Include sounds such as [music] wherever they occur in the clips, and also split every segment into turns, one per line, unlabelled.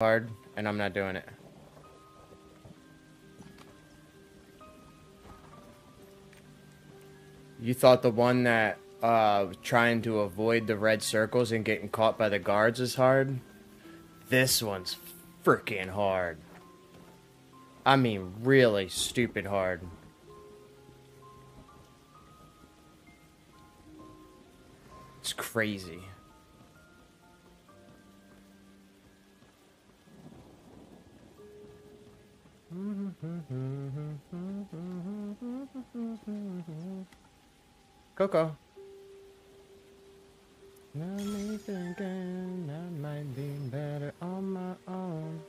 hard, and I'm not doing it. You thought the one that uh trying to avoid the red circles and getting caught by the guards is hard? This one's freaking hard. I mean, really stupid hard. It's crazy. Coco. Got me thinking I might be better on my own.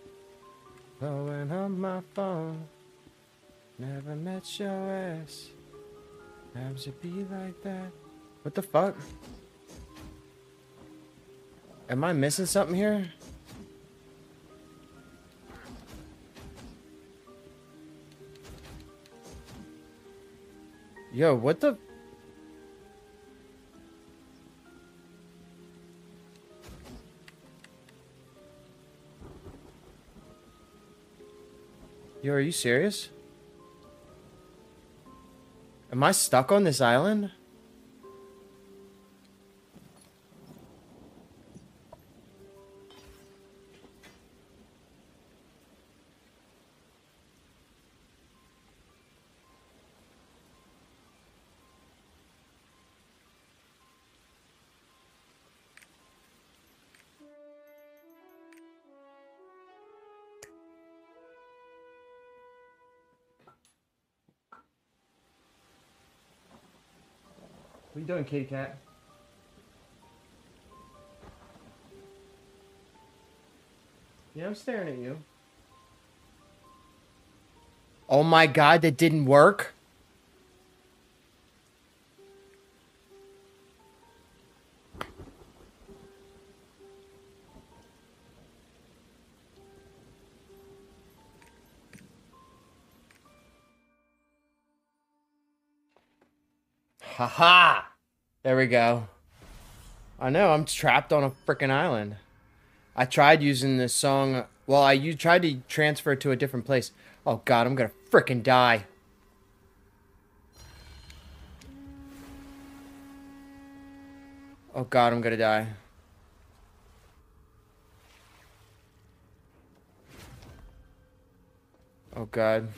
Blowing up my phone. Never met your ass. How's it be like that? What the fuck? Am I missing something here? Yo, what the? Yo, are you serious? Am I stuck on this island? Doing, kitty cat? Yeah, I'm staring at you. Oh my god, that didn't work? Haha! There we go. I know, I'm trapped on a freaking island. I tried using this song. Well, I you tried to transfer to a different place. Oh god, I'm gonna freaking die. Oh god, I'm gonna die. Oh god.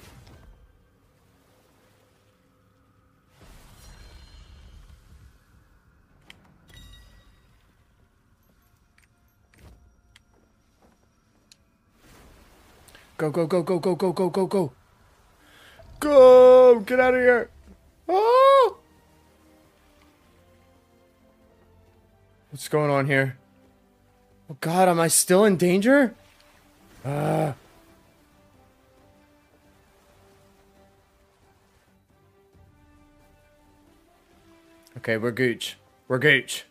Go, go, go, go, go, go, go, go, go. Go! Get out of here! Oh! What's going on here? Oh god, am I still in danger? Ah. Okay, we're gooch. We're gooch.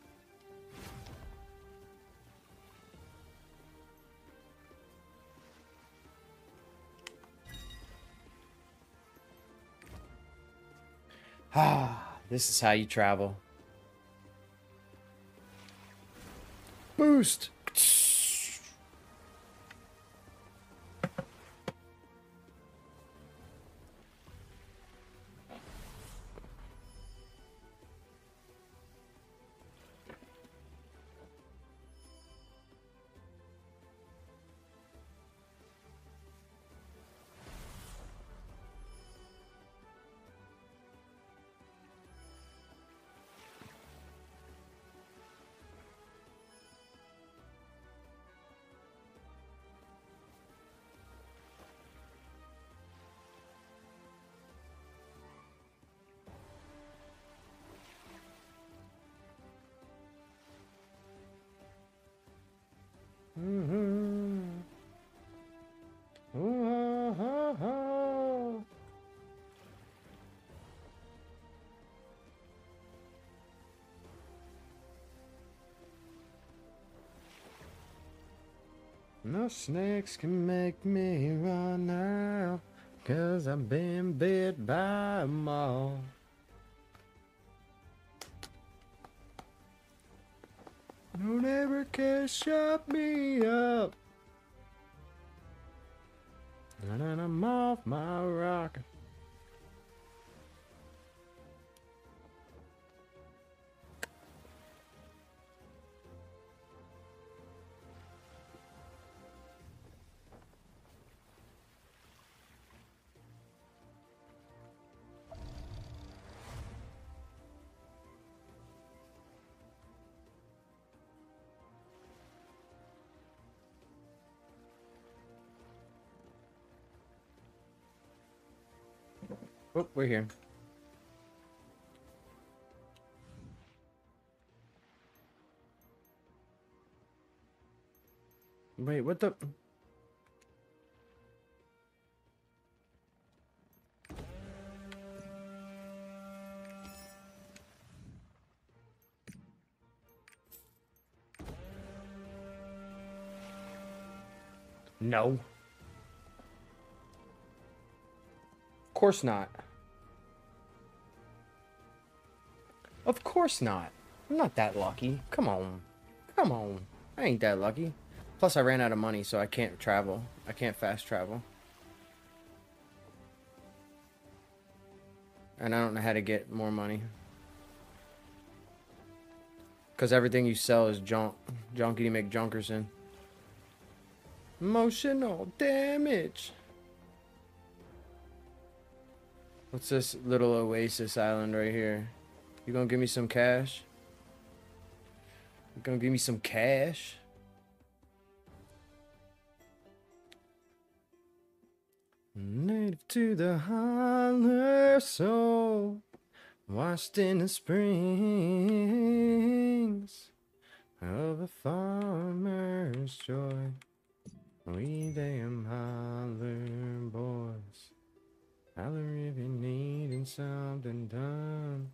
Ah, [sighs] this is how you travel. Boost. No snakes can make me run now, cause I've been bit by 'em all. Don't ever care, shut me up. And then I'm off my rocker. Oh, we're here. Wait, what the? No. Of course not. Of course not. I'm not that lucky. Come on. Come on. I ain't that lucky. Plus, I ran out of money, so I can't travel. I can't fast travel. And I don't know how to get more money. Because everything you sell is junk. Junkety McJunkerson. Emotional damage. What's this little oasis island right here? You gonna give me some cash? You gonna give me some cash? Native to the holler soul, washed in the springs of a farmer's joy. We them holler boys, holler if you needing something done.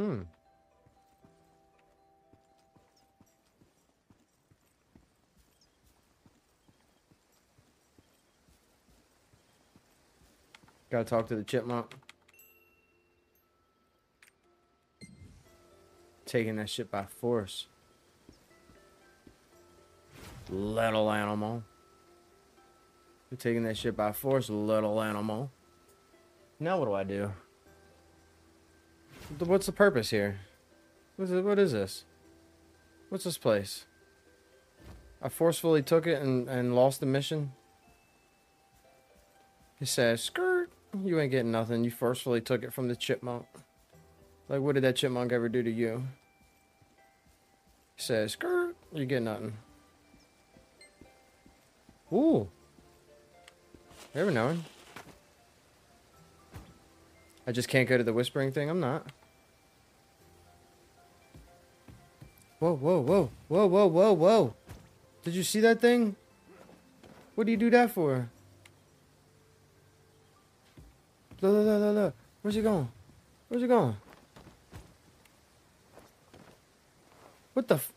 Hmm. Gotta talk to the chipmunk. Taking that shit by force. Little animal. You're taking that shit by force, little animal. Now what do I do? What's the purpose here? What is, what is this? What's this place? I forcefully took it and, and lost the mission? He says, skirt, you ain't getting nothing. You forcefully took it from the chipmunk. Like, what did that chipmunk ever do to you? He says, skirt, you get nothing. Ooh. Every now and I just can't go to the whispering thing? I'm not. Whoa, whoa, whoa, whoa, whoa, whoa, whoa. Did you see that thing? What do you do that for? Look, look, look, look, look. Where's he going? Where's he going? What the f-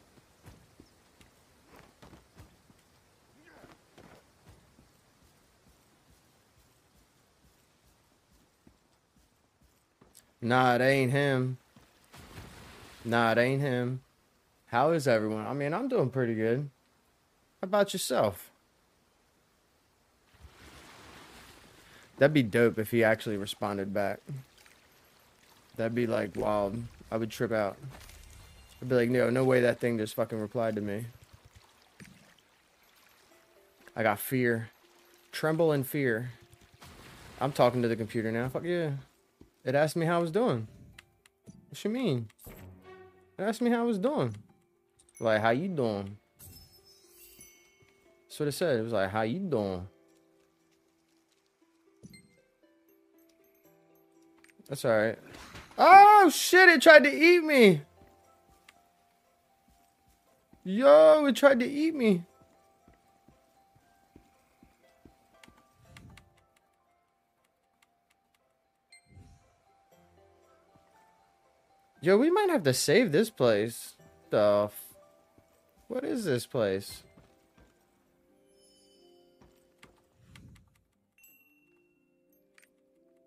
Nah, it ain't him. Nah, it ain't him. How is everyone? I mean, I'm doing pretty good. How about yourself? That'd be dope if he actually responded back. That'd be like wild. I would trip out. I'd be like, no, no way that thing just fucking replied to me. I got fear. Tremble in fear. I'm talking to the computer now. Fuck yeah. It asked me how I was doing. What you mean? It asked me how I was doing. Like, how you doing? That's what it said. It was like, how you doing? That's all right. Oh, shit. It tried to eat me. Yo, it tried to eat me. Yo, we might have to save this place. The what is this place?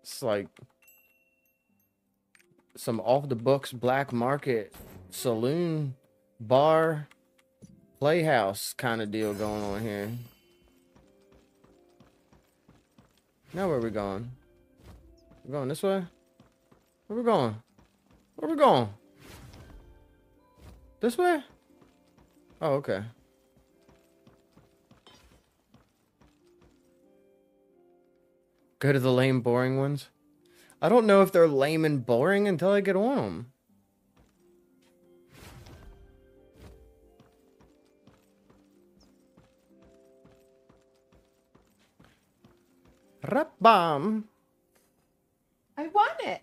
It's like some off the books black market saloon bar playhouse kind of deal going on here. Now where are we going? We're going this way? Where we going? Where we going? This way? Oh, okay. Go to the lame, boring ones. I don't know if they're lame and boring until I get on them. Rap bomb.
I want it.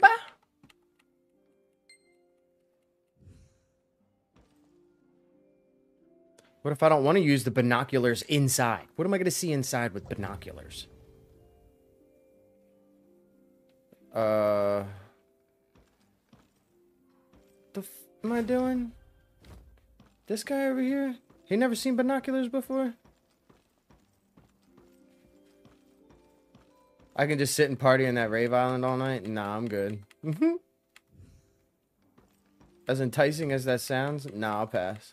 Bah.
What if I don't want to use the binoculars inside? What am I going to see inside with binoculars? Uh. The f am I doing? This guy over here? He never seen binoculars before? I can just sit and party in that rave island all night? Nah, I'm good. Mm-hmm. as enticing as that sounds, nah, I'll pass.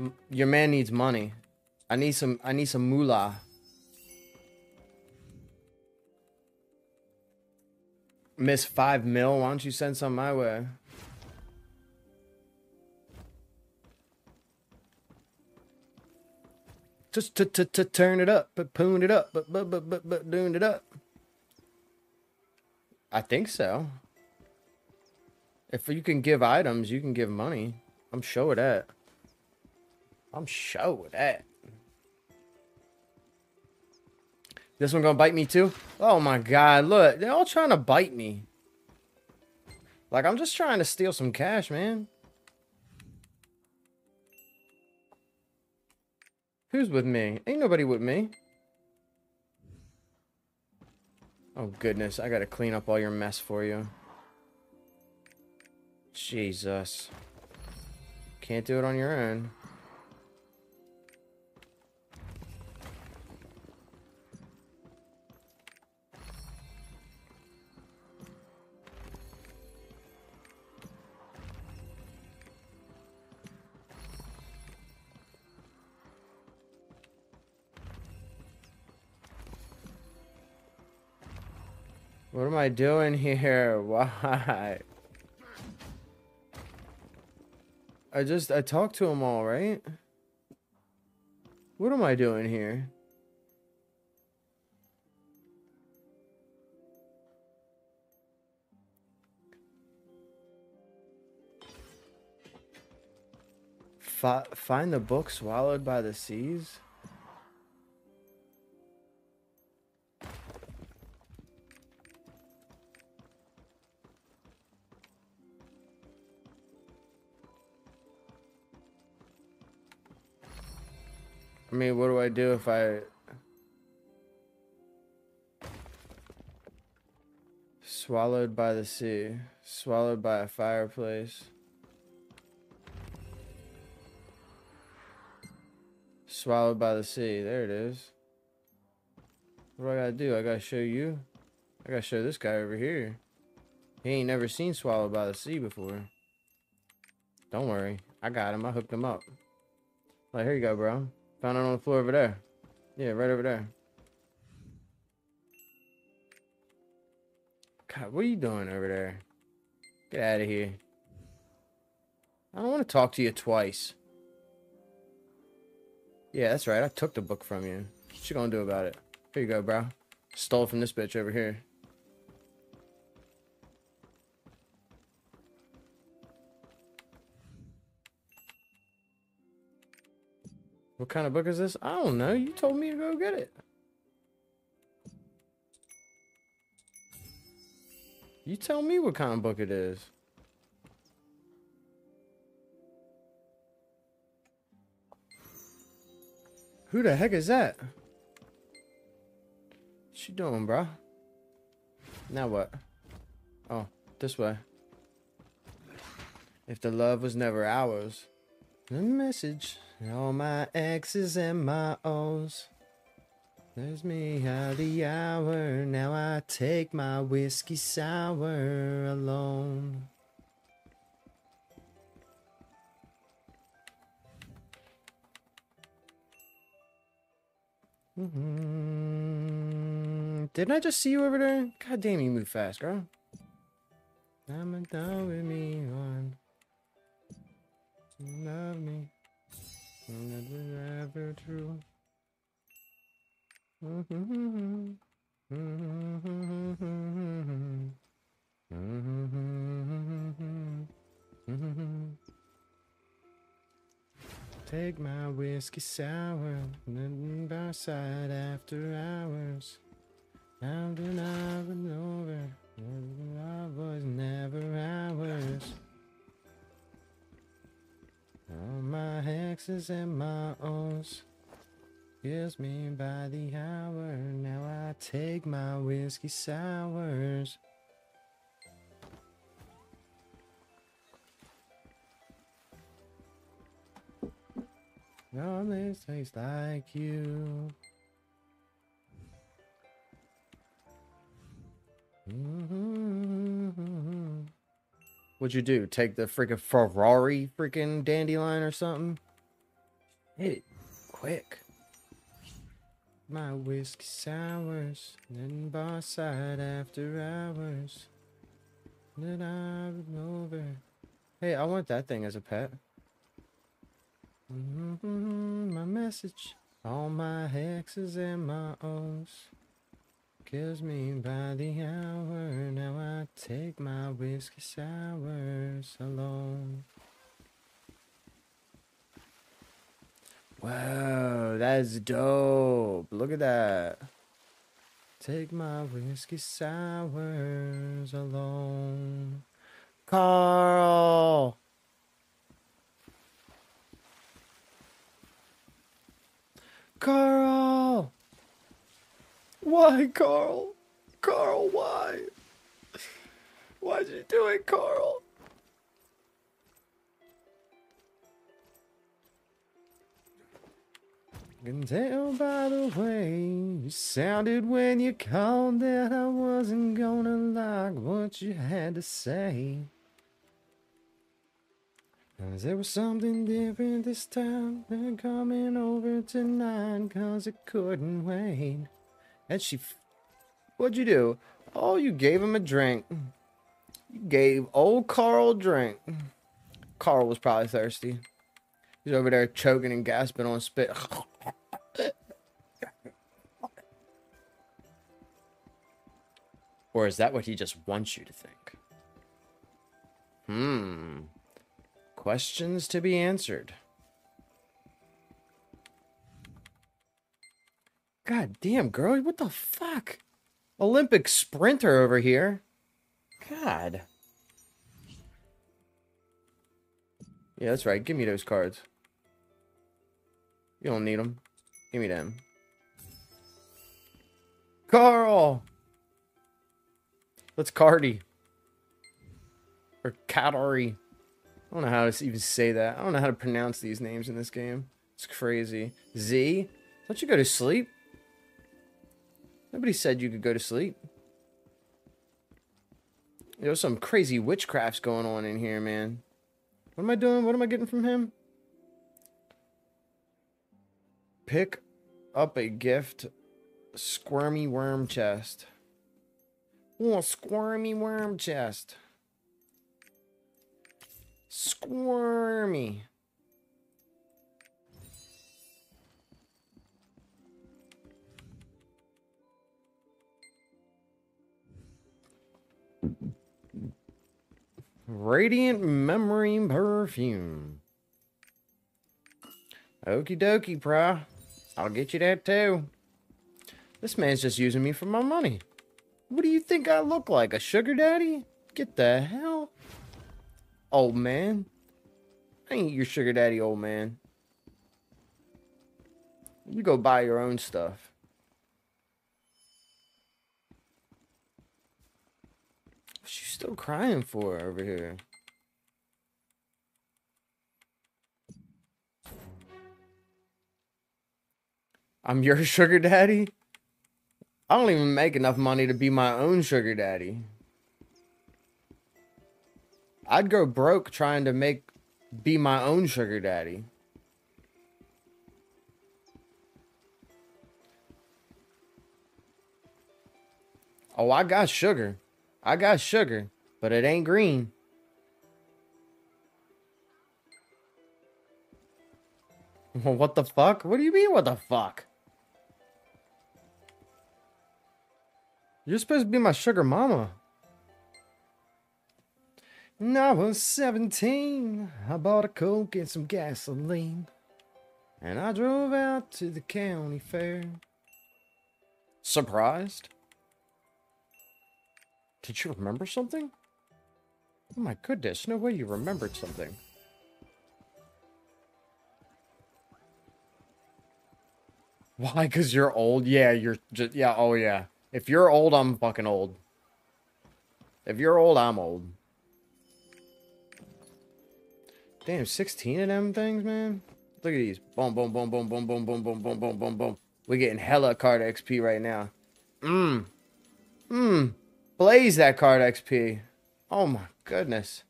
M- Your man needs money. I need some. I need some moolah. Miss five mil. Why don't you send some my way? Just to to to turn it up, but poon it up, but but but but but doing it up. I think so. If you can give items, you can give money. I'm sure of that. I'm sure of that. This one gonna bite me too? Oh my god, look, they're all trying to bite me. Like, I'm just trying to steal some cash, man. Who's with me? Ain't nobody with me. Oh goodness, I gotta clean up all your mess for you. Jesus. Can't do it on your own. What am I doing here? [laughs] Why? I just, I talked to them all, right? What am I doing here? Fi find the book swallowed by the seas? I mean, what do I do if I... Swallowed by the sea. Swallowed by a fireplace. Swallowed by the sea. There it is. What do I gotta do? I gotta show you? I gotta show this guy over here. He ain't never seen Swallowed by the Sea before. Don't worry. I got him. I hooked him up. Like, here you go, bro. Found it on the floor over there. Yeah, right over there. God, what are you doing over there? Get out of here. I don't want to talk to you twice. Yeah, that's right. I took the book from you. What you gonna do about it? Here you go, bro. Stole from this bitch over here. What kind of book is this? I don't know. You told me to go get it. You tell me what kind of book it is. Who the heck is that? What's she doing, bro? Now what? Oh, this way. If the love was never ours. The message. All my X's and my O's. There's me at the hour. Now I take my whiskey sour alone. Mm-hmm. Didn't I just see you over there? God damn, you move fast, girl. I'm dog with me on. Love me. Never ever true. Take my whiskey sour, and by side after hours. Now that I've been over, love was never and my O's kills me by the hour. Now I take my whiskey sours. All this tastes like you. Mm-hmm. What'd you do? Take the freaking Ferrari freaking dandelion or something? Hit it quick. My whiskey sours, then bar side after hours. Then been over. Hey, I want that thing as a pet. Mm-hmm, my message, all my hexes and my O's. Kills me by the hour. Now I take my whiskey sours alone. Wow, that's dope. Look at that. Take my whiskey sours alone. Carl! Carl! Why, Carl? Carl, why? Why'd you do it, Carl? I can tell by the way you sounded when you called that I wasn't gonna like what you had to say. Cause there was something different this time than coming over tonight cause it couldn't wait. And she. What'd you do? Oh, you gave him a drink. You gave old Carl a drink. Carl was probably thirsty. He's over there choking and gasping on spit. [laughs] or is that what he just wants you to think? Hmm. Questions to be answered. God damn, girl, what the fuck? Olympic sprinter over here. God. Yeah, that's right. Give me those cards. You don't need them. Give me them. Carl! Let's Cardi. Or Katari. I don't know how to even say that. I don't know how to pronounce these names in this game. It's crazy. Z? Don't you go to sleep? Nobody said you could go to sleep. There's some crazy witchcrafts going on in here, man. What am I doing? What am I getting from him? Pick up a gift. Squirmy worm chest. Oh, squirmy worm chest. Squirmy. Radiant Memory Perfume. Okie dokie, bro. I'll get you that too. This man's just using me for my money. What do you think I look like? A sugar daddy? Get the hell? Old man. I ain't your sugar daddy, old man. You go buy your own stuff. What's she still crying for over here? I'm your [laughs] sugar daddy? I don't even make enough money to be my own sugar daddy. I'd go broke trying to make be my own sugar daddy. Oh, I got sugar. I got sugar, but it ain't green. [laughs] what the fuck? What do you mean, what the fuck? You're supposed to be my sugar mama. When I was 17, I bought a Coke and some gasoline. And I drove out to the county fair. Surprised? Did you remember something? Oh my goodness, no way you remembered something. Why? Because you're old? Yeah, you're just, yeah, oh yeah. If you're old, I'm fucking old. If you're old, I'm old. Damn, 16 of them things, man. Look at these. Boom, boom, boom, boom, boom, boom, boom, boom, boom, boom, boom, boom. We're getting hella card XP right now. Mmm. Mmm. Blaze that card XP. Oh my goodness.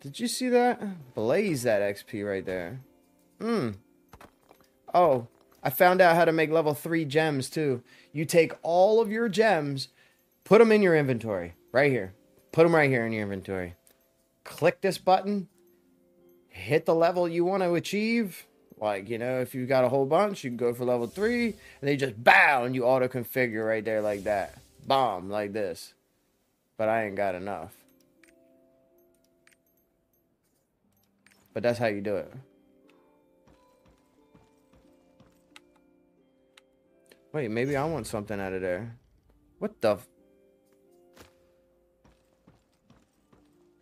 Did you see that? Blaze that XP right there. Mmm. Oh, I found out how to make level 3 gems too. You take all of your gems, put them in your inventory. Right here. Put them right here in your inventory. Click this button. Hit the level you want to achieve. Like, you know, if you've got a whole bunch, you can go for level 3. And they just bow and you auto configure right there like that. Bomb, like this. But I ain't got enough. But that's how you do it. Wait, maybe I want something out of there. What the?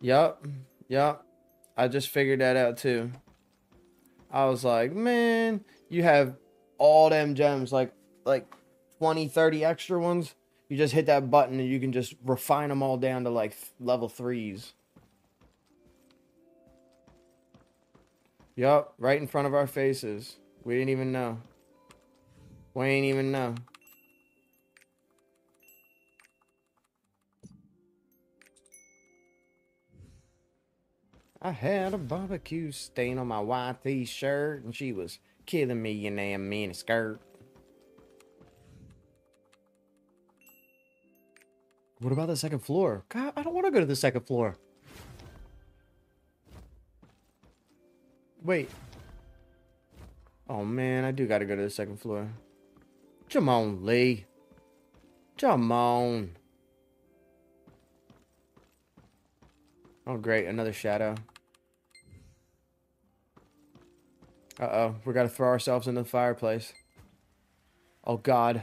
Yup. Yup. I just figured that out too. I was like, man, you have all them gems, like like 20, 30 extra ones. You just hit that button and you can just refine them all down to like level threes. Yup, right in front of our faces. We didn't even know. We ain't even know. I had a barbecue stain on my white t-shirt and she was killing me in a mini skirt. What about the second floor? God, I don't want to go to the second floor. Wait. Oh man, I do gotta go to the second floor. Come on, Lee. Come on. Oh, great. Another shadow. Uh-oh. We gotta throw ourselves into the fireplace. Oh, God.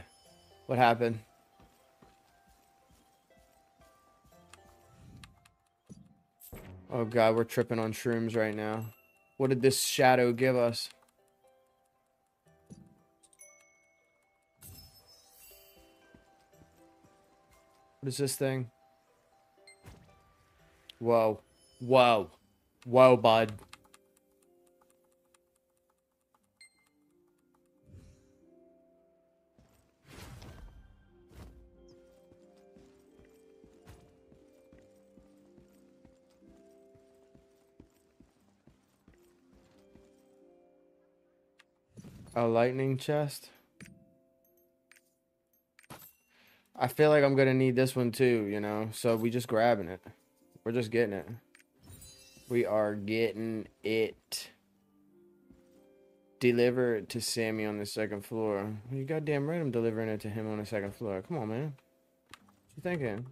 What happened? Oh, God. We're tripping on shrooms right now. What did this shadow give us? What is this thing? Whoa. Whoa. Whoa, bud. A lightning chest? I feel like I'm gonna need this one too, you know. So we just grabbing it. We're just getting it. We are getting it. Deliver to Sammy on the second floor. You goddamn right I'm delivering it to him on the second floor. Come on, man. What you thinking?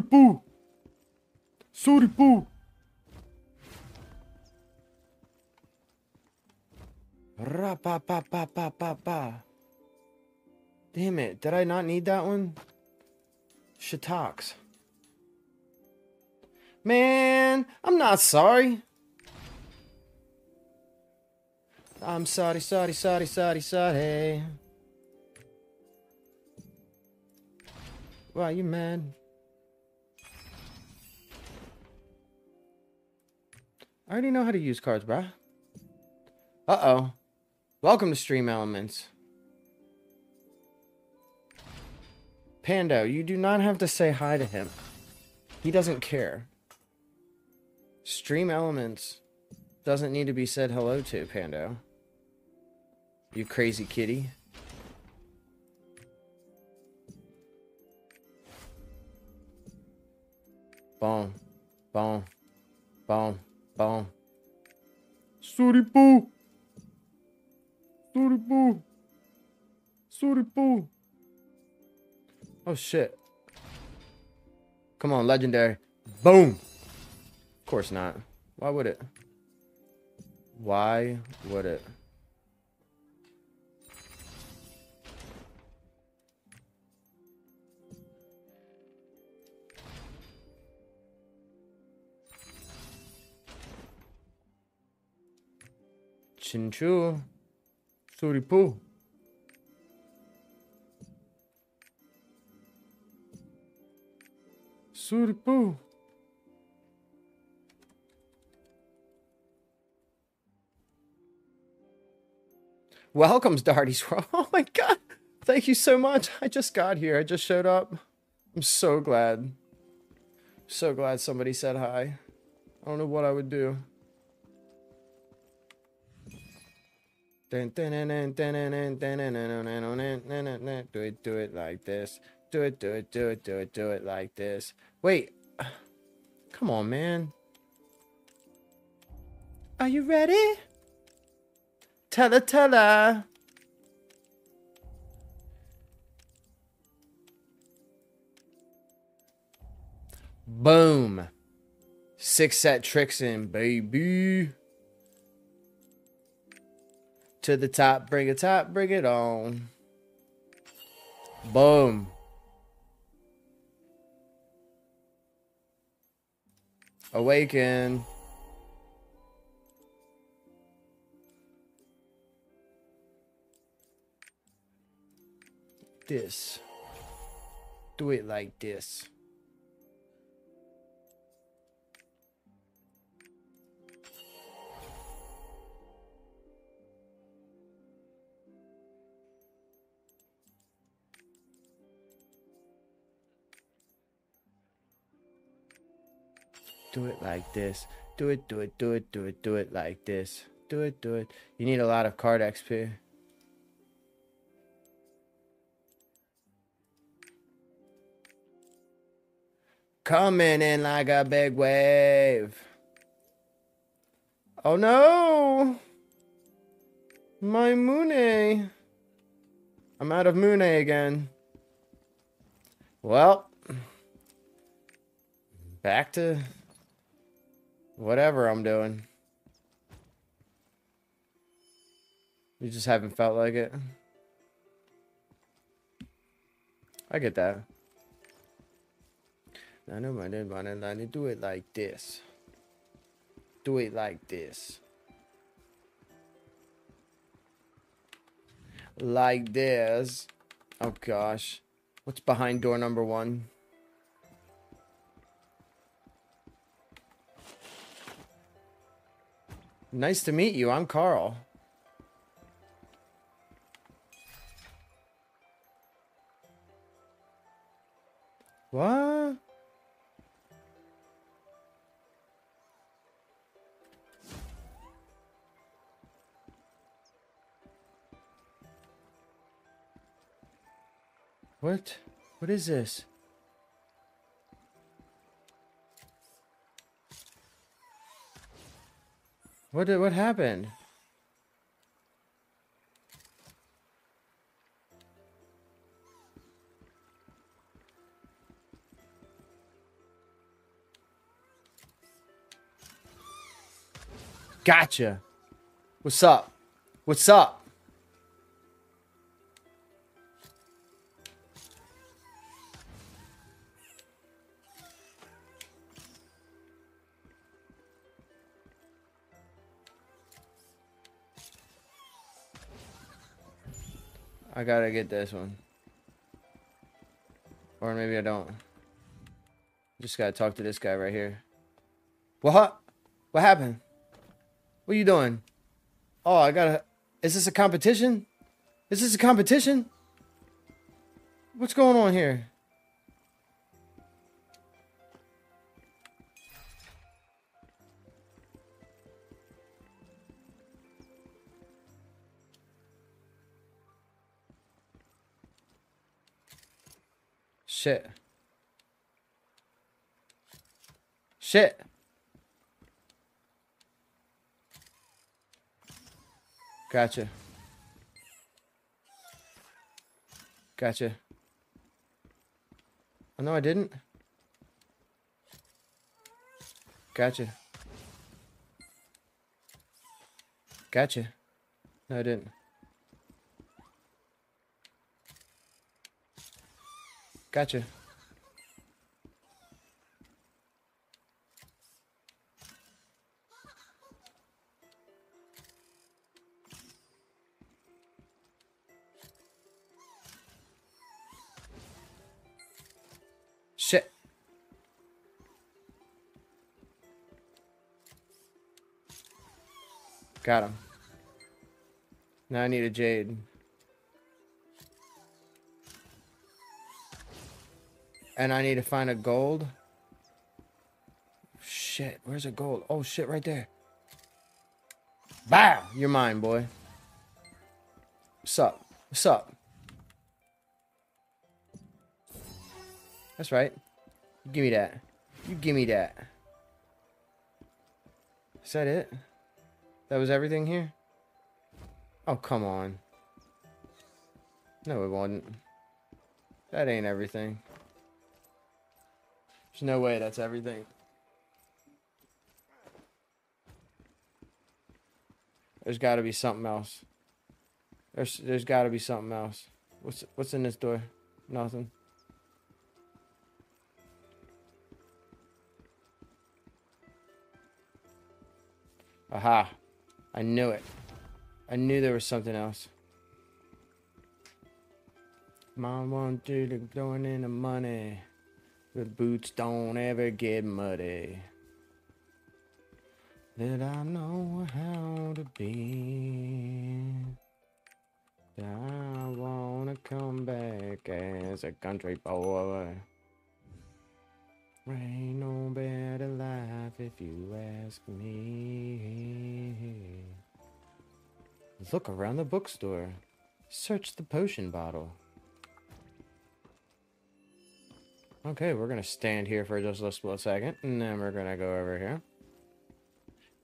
Poo. Sorry, poo. Ra pa pa pa pa pa pa. Damn it! Did I not need that one? Shitox. Man, I'm not sorry. I'm sorry, sorry, sorry, sorry, sorry. Why are you mad? I already know how to use cards, bruh. Uh-oh. Welcome to Stream Elements. Pando, you do not have to say hi to him. He doesn't care. Stream Elements doesn't need to be said hello to, Pando. You crazy kitty. Boom. Boom. Boom. Boom. Sorry, boo. Sorry, boo. Sorry, boo. Oh, shit. Come on, legendary. Boom. Of course not. Why would it? Why would it? Chinchu. Suripu. Suripu. Welcomes Darty's Oh my god. Thank you so much. I just got here. I just showed up. I'm so glad. So glad somebody said hi. I don't know what I would do. Do it, do it like this. Do it, do it, do it, do it, do it like this. Wait. Come on, man. Are you ready? Tella, tella. Boom. Six set tricks in, baby. To the top, bring it top, bring it on. Boom. Awaken. This. Do it like this. Do it like this. Do it, do it, do it, do it, do it like this. Do it, do it. You need a lot of card XP. Coming in like a big wave. Oh no! My Mooney. I'm out of Mooney again. Well, back to whatever I'm doing. You just haven't felt like it. I get that. I know I didn't want to do it like this. Do it like this. Like this. Oh gosh. What's behind door number one? Nice to meet you. I'm Carl. What? What? What is this? What did, what happened? Gotcha. What's up? What's up? I gotta get this one. Or maybe I don't. Just gotta talk to this guy right here. What? What happened? What are you doing? Oh, I gotta. Is this a competition? Is this a competition? What's going on here? Shit. Shit. Gotcha. Gotcha. Oh, no, I didn't. Gotcha. Gotcha. No, I didn't. Gotcha. Shit. Got him. Now I need a jade. And I need to find a gold. Shit, where's a gold? Oh shit, right there. Bow! You're mine, boy. What's up? What's up? That's right. Give me that. You give me that. Is that it? That was everything here? Oh, come on. No, it wasn't. That ain't everything. There's no way that's everything. There's got to be something else. There's there's got to be something else. What's what's in this door? Nothing. Aha. I knew it. I knew there was something else. Mom wanted to throwing in the money. The boots don't ever get muddy. That I know how to be. I wanna come back as a country boy. Ain't no better life if you ask me. Look around the bookstore. Search the potion bottle. Okay, we're gonna stand here for just a split second, and then we're gonna go over here.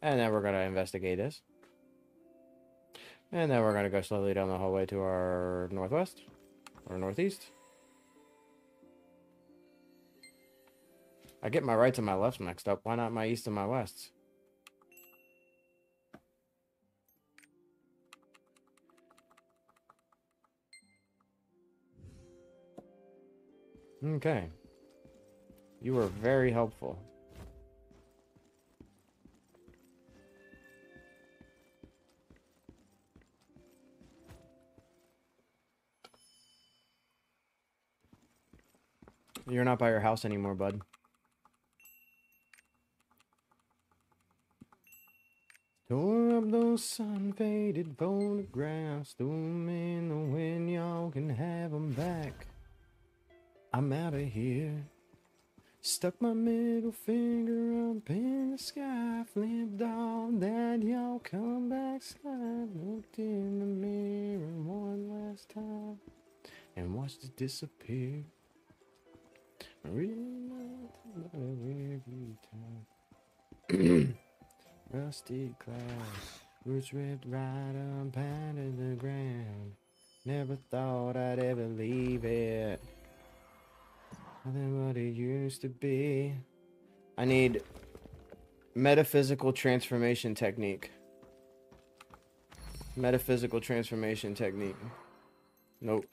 And then we're gonna investigate this. And then we're gonna go slowly down the hallway to our northwest, or northeast. I get my rights and my lefts mixed up. Why not my east and my wests? Okay. You were very helpful. You're not by your house anymore, bud. Tore up those sun-faded photographs, threw 'em in the wind, y'all can have 'em back. I'm out of here. Stuck my middle finger up in the sky, flipped off that y'all come back slide. Looked in the mirror one last time and watched it disappear. [clears throat] Rusty clouds, roots ripped right up out of the ground. Never thought I'd ever leave it. Nothing what it used to be. I need metaphysical transformation technique. Metaphysical transformation technique. Nope.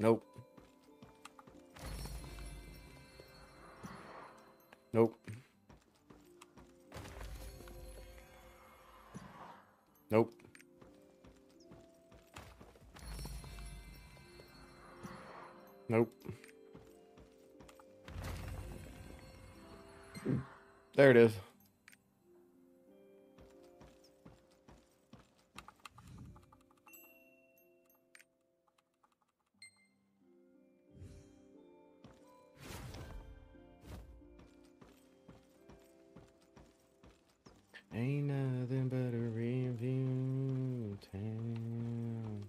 Nope. Nope. Nope. Nope. There it is. Ain't nothing but a review town.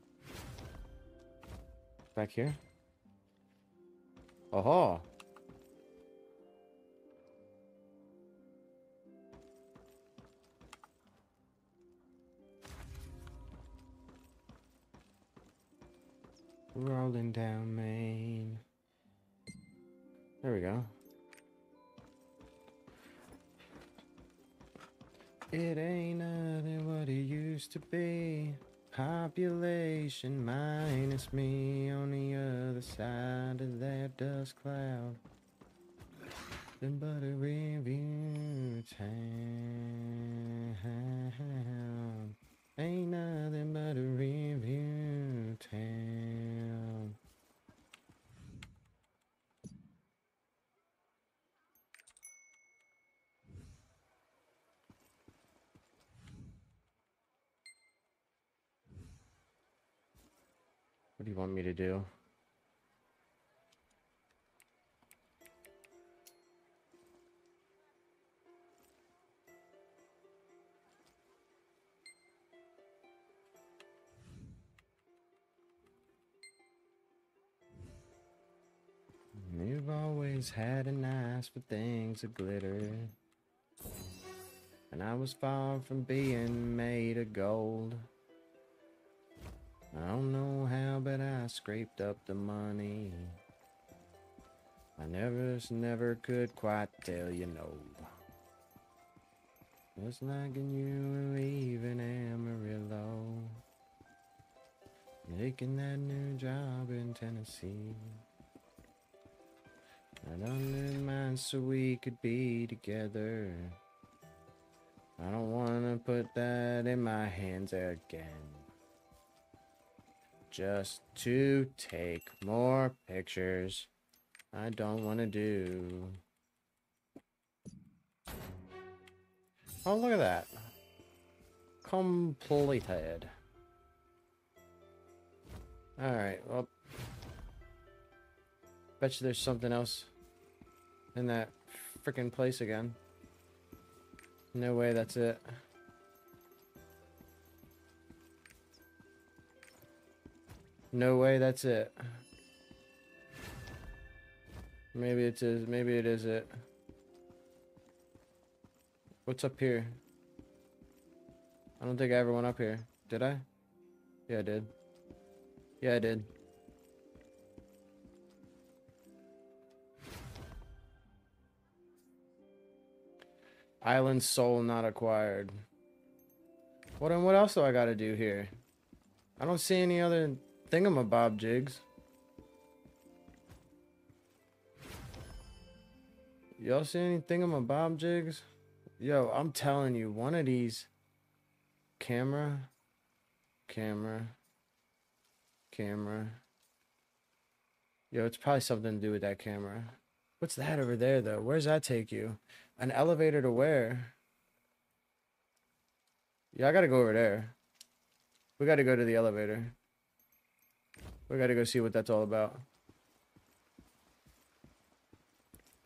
Back here? Aha! Rolling down Main. There we go. It ain't nothing what it used to be. Population minus me on the other side of that dust cloud. Then but a review town. Ain't nothing but a review town. What do you want me to do? You've always had an eyes for things that glitter. And I was far from being made of gold. I don't know how, but I scraped up the money. I never, never could quite tell you no. Just like in you leaving Amarillo. Making that new job in Tennessee. I don't mind so we could be together. I don't wanna put that in my hands again. Just to take more pictures. I don't wanna do. Oh, look at that. Completed. Alright, well. Bet you there's something else in that freaking place again. No way that's it. No way that's it. Maybe it is, maybe it is it. What's up here? I don't think I ever went up here. Did I? Yeah, I did. Yeah, I did. Island soul not acquired. What what else do I gotta do here? I don't see any other thingamabob jigs. Y'all see any thingamabob jigs? Yo, I'm telling you, one of these camera, camera, camera. Yo, it's probably something to do with that camera. What's that over there, though? Where's that take you? An elevator to where? Yeah, I gotta go over there. We gotta go to the elevator. We gotta go see what that's all about.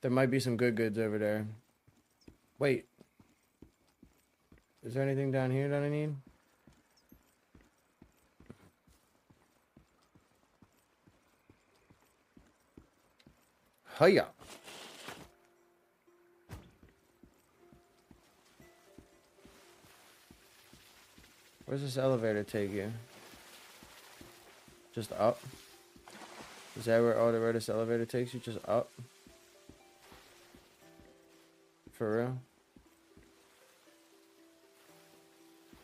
There might be some good goods over there. Wait. Is there anything down here that I need? Hiya. Where's this elevator take you? Just up? Is that where all the this elevator takes you? Just up? For real?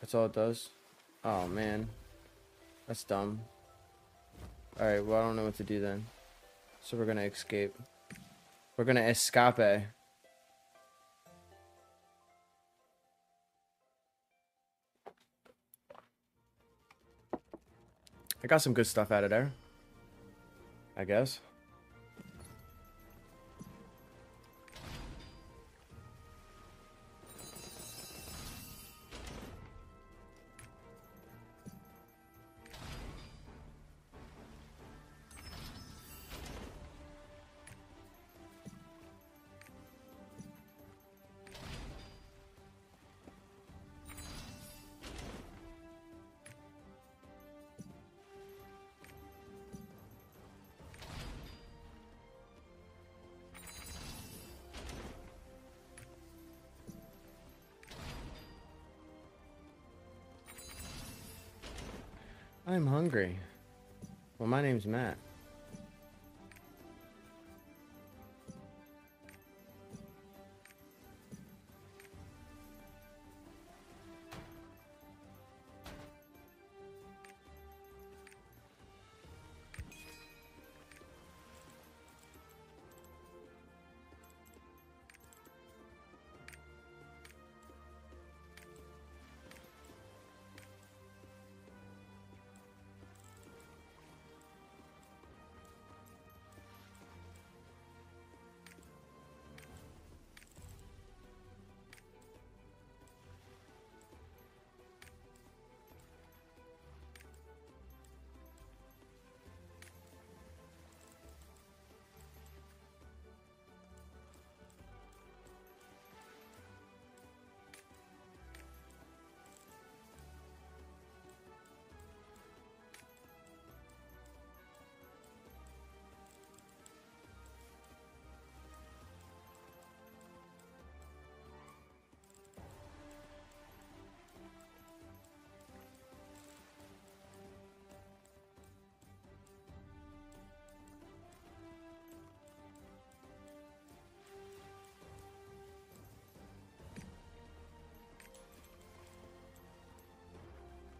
That's all it does? Oh man. That's dumb. Alright, well I don't know what to do then. So we're gonna escape. We're gonna escape. I got some good stuff out of there. I guess. Hungry. Well, my name's Matt.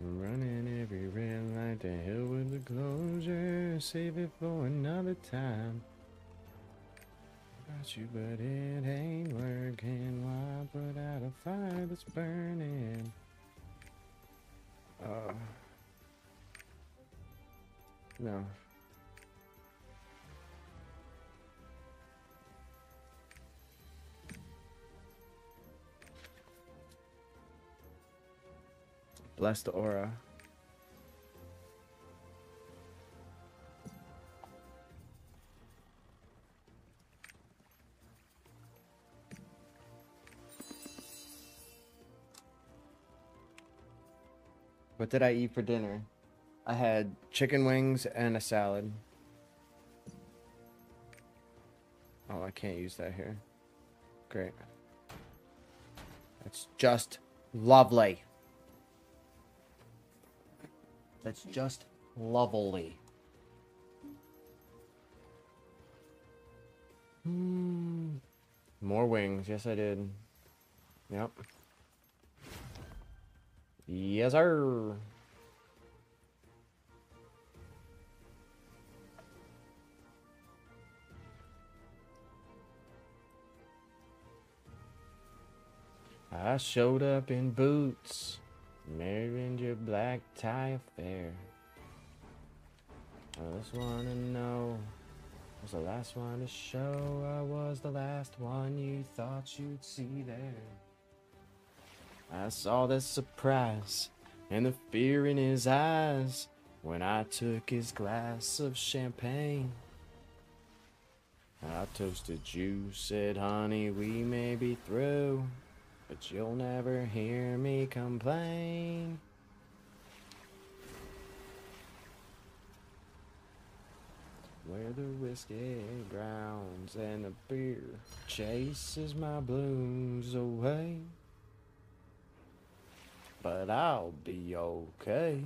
Running every red light to hell with the closure. Save it for another time. Got you, but it ain't working. Why put out a fire that's burning? Uh. No. Bless the aura. What did I eat for dinner? I had chicken wings and a salad. Oh, I can't use that here. Great. That's just lovely. That's just lovely. Hmm. More wings. Yes, I did. Yep. Yes, sir. I showed up in boots, married your black tie affair. I just wanna know, was the last one to show? I was the last one you thought you'd see there. I saw the surprise and the fear in his eyes when I took his glass of champagne. I toasted you, said, honey, we may be through, but you'll never hear me complain. Where the whiskey grounds and the beer chases my blues away but I'll be okay.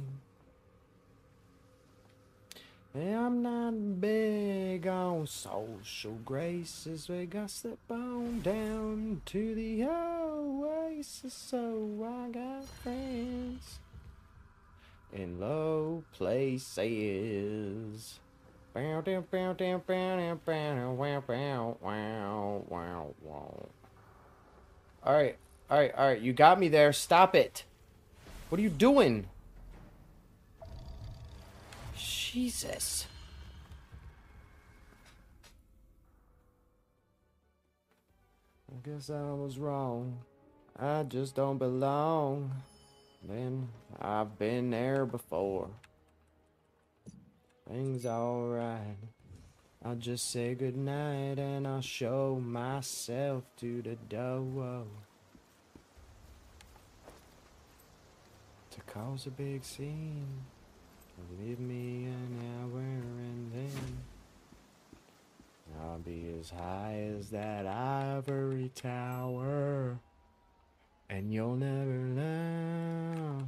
I'm not big on social graces. We got slip on down to the oasis, so I got friends in low places. Bow down, bow down, bow down, bow down, wow, wow, wow, wow, wow. All right, all right, all right. You got me there. Stop it. What are you doing? Jesus. I guess I was wrong. I just don't belong. Then I've been there before. Things alright. I'll just say goodnight and I'll show myself to the door. To cause a big scene. Leave me an hour and then I'll be as high as that ivory tower. And you'll never know.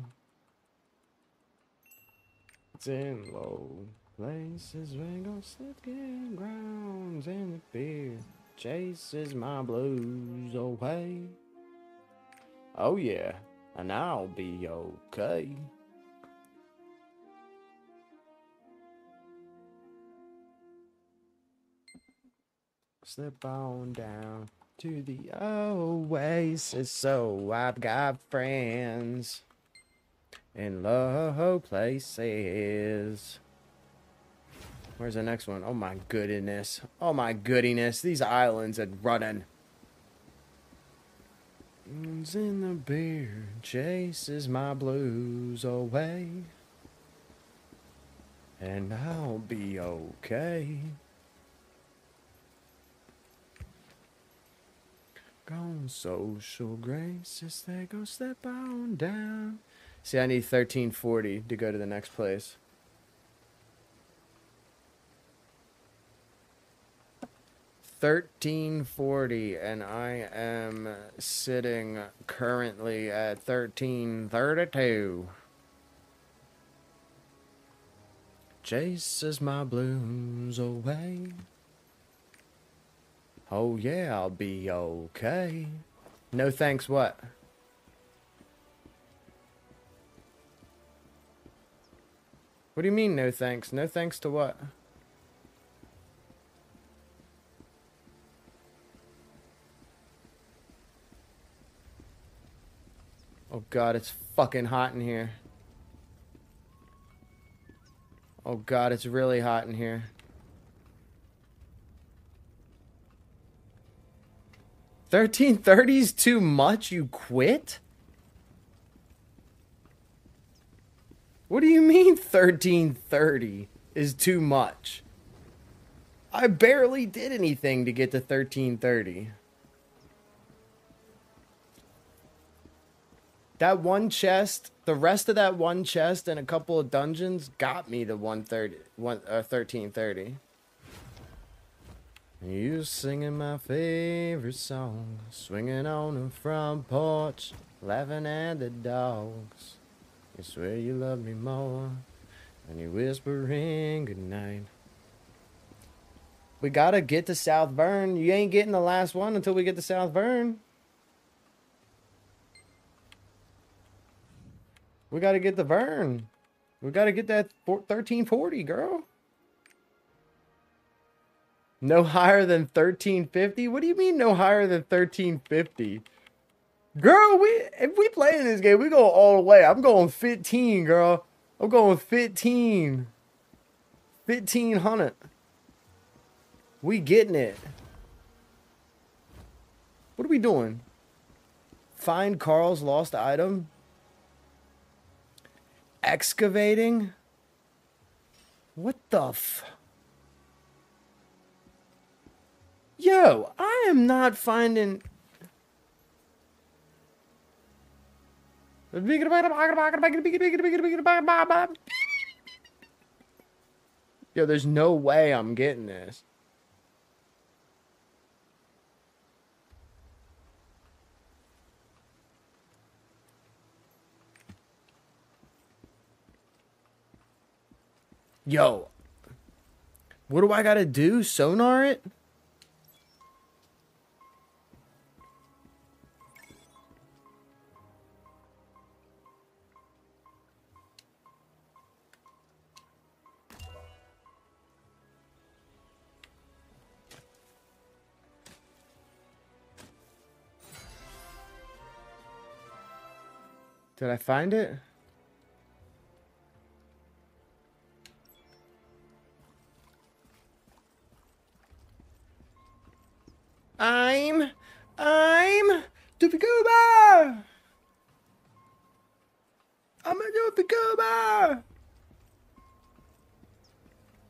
It's in low places we go slipping grounds and the fear chases my blues away. Oh yeah, and I'll be okay. Slip on down to the oasis so I've got friends in low places. Where's the next one? Oh my goodness. Oh my goodiness. These islands are running. In the beer chases my blues away. And I'll be okay. Gone social graces, they go step on down. See, I need 1340 to go to the next place. Thirteen forty, and I am sitting currently at thirteen thirty-two. Chases my blues away. Oh yeah, I'll be okay. No thanks what? What do you mean no thanks? No thanks to what? Oh god, it's fucking hot in here. Oh god, it's really hot in here. Thirteen thirty's too much? You quit? What do you mean thirteen thirty is too much? I barely did anything to get to thirteen thirty. That one chest, the rest of that one chest and a couple of dungeons got me to 130, one, uh, 1330. You singing my favorite song, swinging on the front porch, laughing at the dogs. You swear you love me more, and you whispering goodnight. We gotta get to South Vern. You ain't getting the last one until we get to South Vern. We gotta get the Vern. We gotta get that 1340, girl. No higher than 1350? What do you mean no higher than 1350? Girl, we if we play in this game, we go all the way. I'm going 15, girl. I'm going 15. 1500. We getting it. What are we doing? Find Carl's lost item? Excavating? What the f... Yo, I am not finding. Yo, there's no way I'm getting this. Yo, what do I gotta do? Sonar it? Did I find it? I'm, I'm Doopy Goober! I'm a Doopy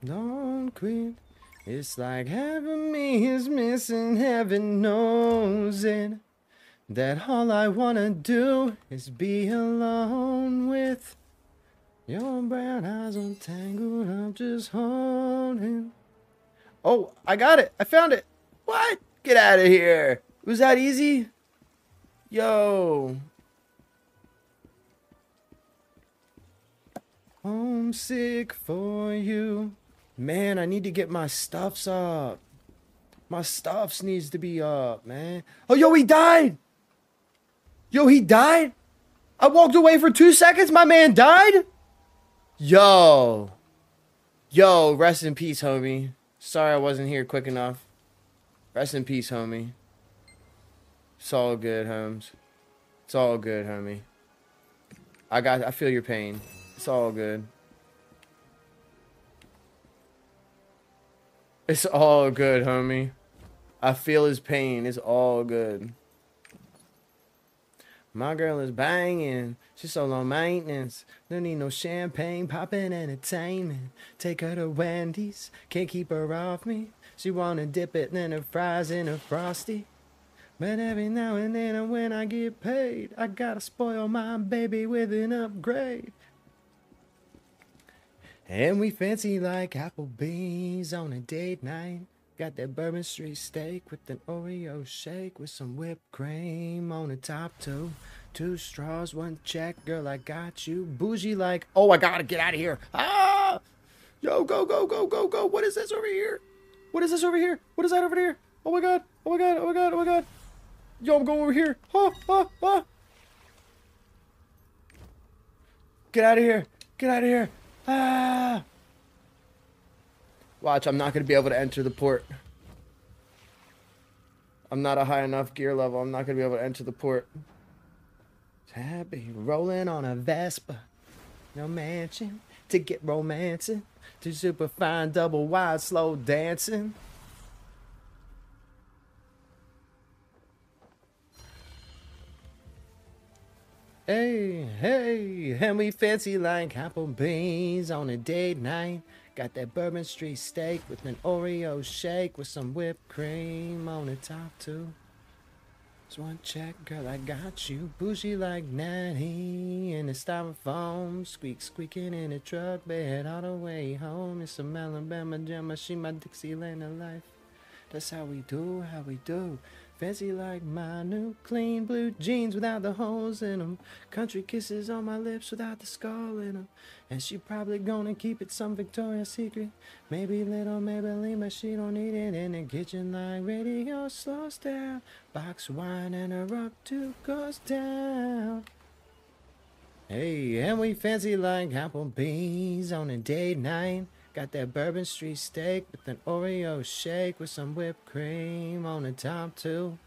don't queen, it's like having me is missing, heaven knows it. That all I wanna do is be alone with your brown eyes untangled. I'm just holding. Oh, I got it. I found it. What? Get out of here. Was that easy? Yo. Homesick for you. Man, I need to get my stuffs up. My stuffs needs to be up, man. Oh, yo, he died. Yo, he died? I walked away for two seconds. My man died? Yo. Yo, rest in peace, homie. Sorry I wasn't here quick enough. Rest in peace, homie. It's all good, Holmes. It's all good, homie. I got I feel your pain. It's all good. It's all good, homie. I feel his pain. It's all good. My girl is banging. She's so low maintenance. Don't need no champagne, popping entertainment. Take her to Wendy's. Can't keep her off me. She wanna dip it in her fries in a frosty. But every now and then uh, when I get paid, I gotta spoil my baby with an upgrade. And we fancy like Applebee's on a date night. Got that Bourbon Street steak with an Oreo shake with some whipped cream on the top two. Two straws, one check, girl, I got you. Bougie like, oh, I gotta get out of here. Ah! Yo, go, go, go, go, go. What is this over here? What is this over here? What is that over here? Oh my god, oh my god, oh my god, oh my god. Yo, I'm going over here. Ah, ah, ah. Get out of here. Get out of here. Ah! Watch, I'm not going to be able to enter the port. I'm not a high enough gear level. I'm not going to be able to enter the port. Happy rolling on a Vespa. No mansion to get romancing. To super fine double wide slow dancing. Hey, hey, and we fancy like Applebee's on a date night. Got that Bourbon Street steak with an Oreo shake with some whipped cream on the top too. Just one check, girl, I got you. Bougie like Natty in the styrofoam. Squeak, squeaking in the truck bed all the way home. It's some Alabama jammer, she my Dixieland of life. That's how we do, how we do. Fancy like my new clean blue jeans without the holes in them. Country kisses on my lips without the skull in them. And she probably gonna keep it some Victoria's Secret. Maybe little Maybelline, but she don't need it in the kitchen like radio slows down. Box wine and a rug two goes down. Hey, and we fancy like Applebee's on a date night. Got that Bourbon Street steak with an Oreo shake with some whipped cream on the top too.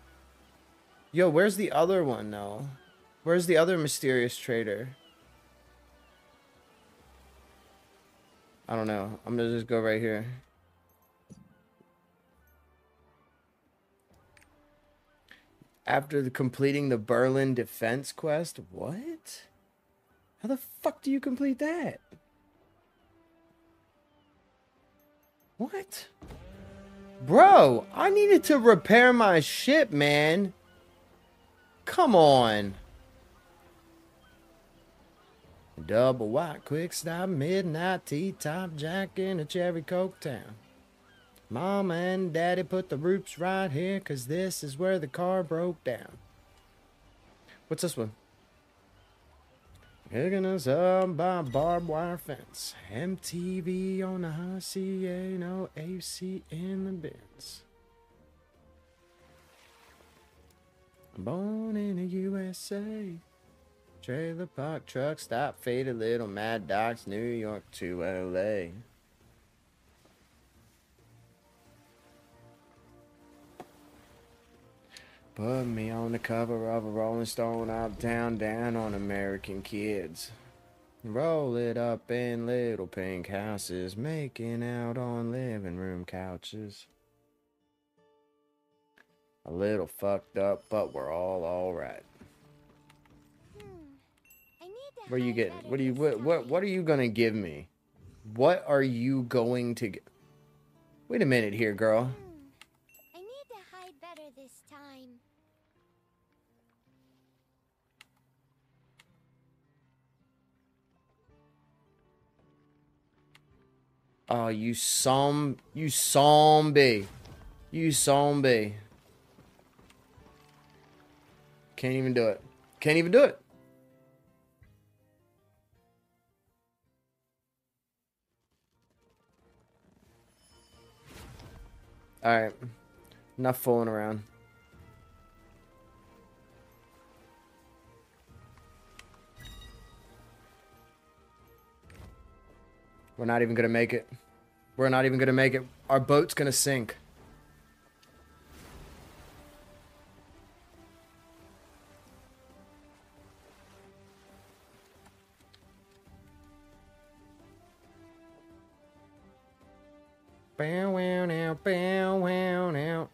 Yo, where's the other one though? Where's the other mysterious trader? I don't know. I'm gonna just go right here. After the completing the Berlin defense quest? What? How the fuck do you complete that? What? Bro, I needed to repair my ship, man. Come on. Double white, quick stop, midnight tea top jack in a cherry coke town. Mama and daddy put the roofs right here, cause this is where the car broke down. What's this one? Hooking us up by barbed wire fence. MTV on the high CA, no AC in the bins. Born in the USA. Trailer park truck stop, faded little Mad dogs, New York to LA. Put me on the cover of a Rolling Stone up, down, down on American Kids. Roll it up in little pink houses, making out on living room couches. A little fucked up, but we're all alright.
Hmm. I need to
What are you getting? What are you what what what are you gonna give me? What are you going to get? Wait a minute here, girl. Oh, you som you zombie. You zombie. Can't even do it. Can't even do it. Alright. Enough fooling around. We're not even gonna make it. We're not even gonna make it. Our boat's gonna sink. Bow wow now, bow wow now.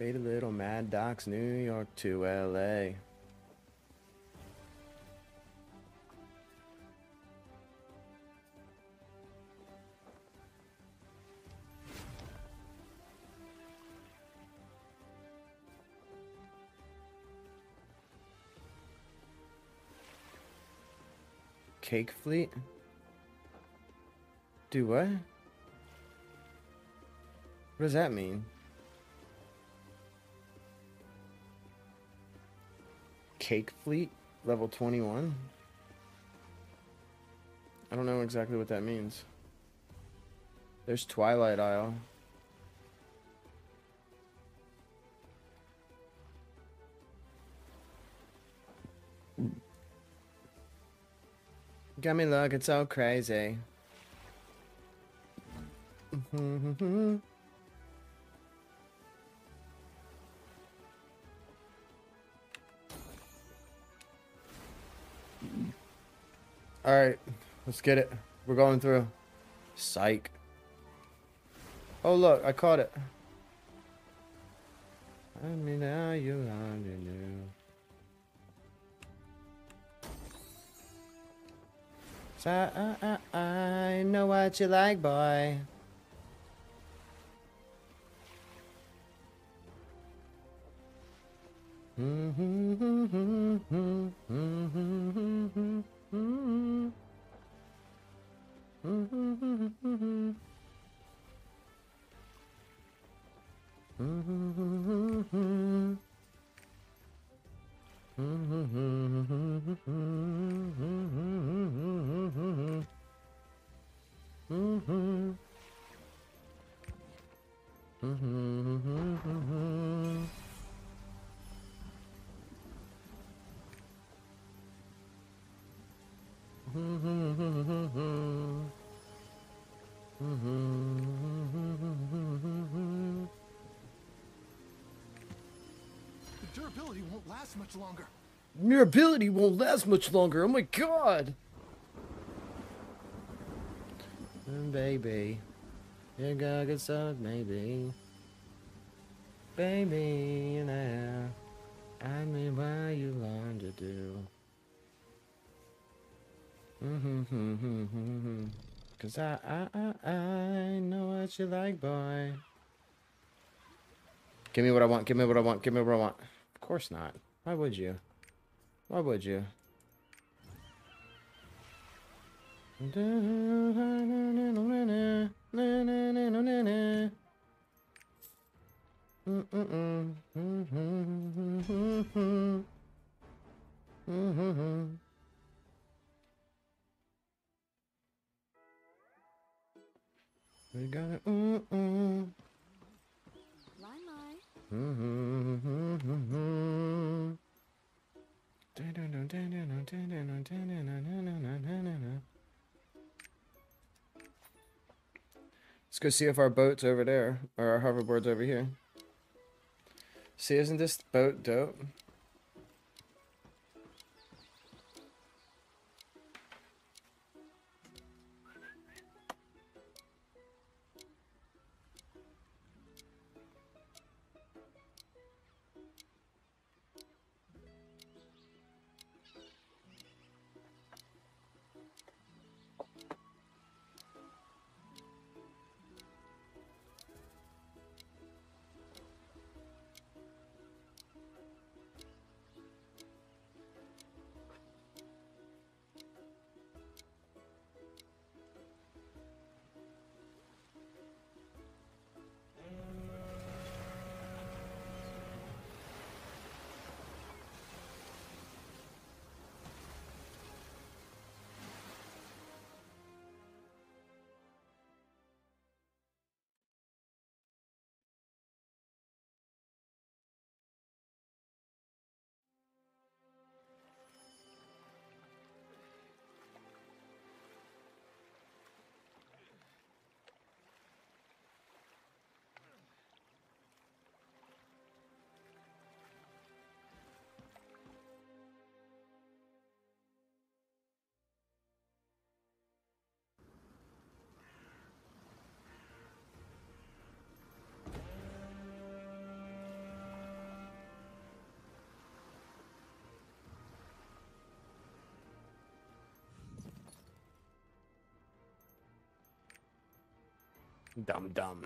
Beta Little Mad Docs, New York to LA. Cake Fleet? Do what? What does that mean? Cake Fleet, level 21. I don't know exactly what that means. There's Twilight Isle. Got me It's so crazy. Mm-hmm, mm-hmm, mm-hmm. Alright, let's get it. We're going through. Psych. Oh, look, I caught it. I mean, now you already knew. So, I, I, I know what you like, boy.
Mm-hmm, mm-hmm, mm-hmm, The durability won't last much longer.
Your ability won't last much longer. Oh my god. Baby, you gotta get some, maybe. Baby, you know, I mean, what you learn to do. Mm-hmm, mm-hmm, mm-hmm, mm-hmm, Cause I, I, I, I know what you like, boy. Give me what I want, give me what I want, give me what I want. Of course not. Why would you? Why would you? We got it. Mm-mm.
Lie, lie.
Mm-hmm. Let's go see if our boat's over there, or our hoverboard's over here. See, isn't this boat dope? Dum dum.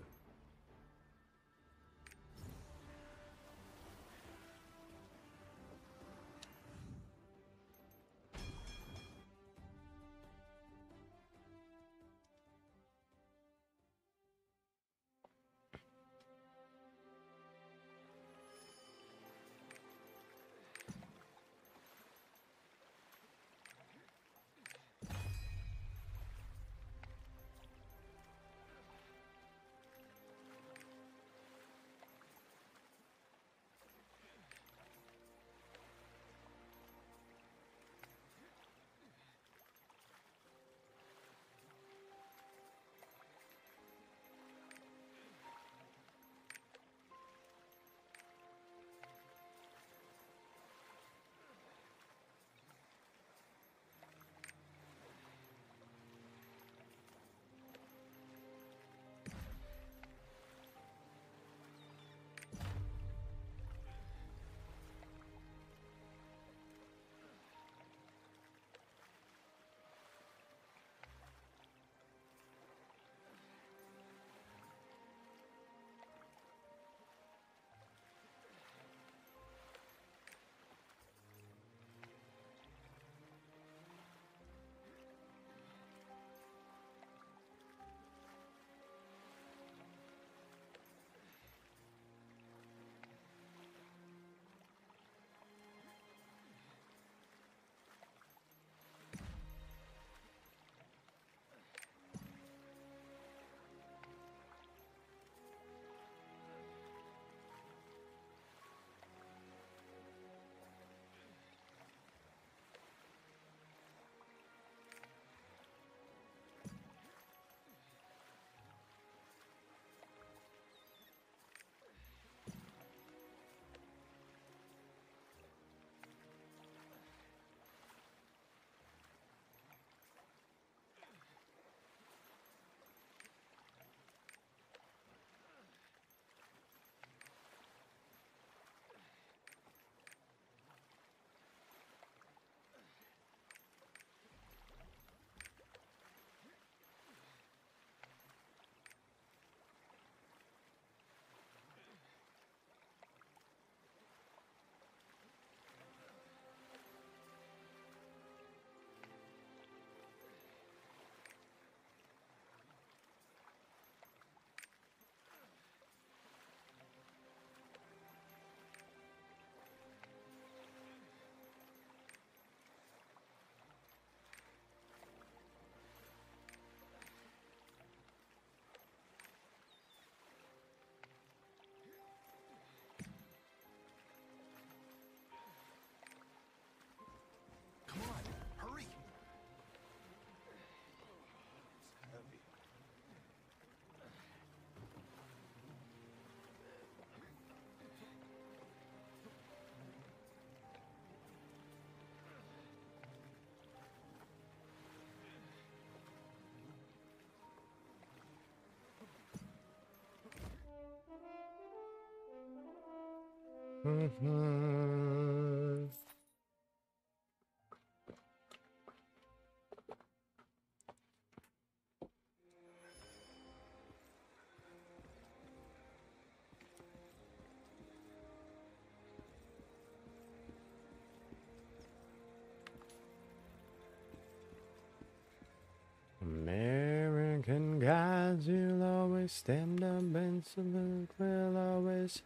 American gods, you'll always stand up and salute. We'll always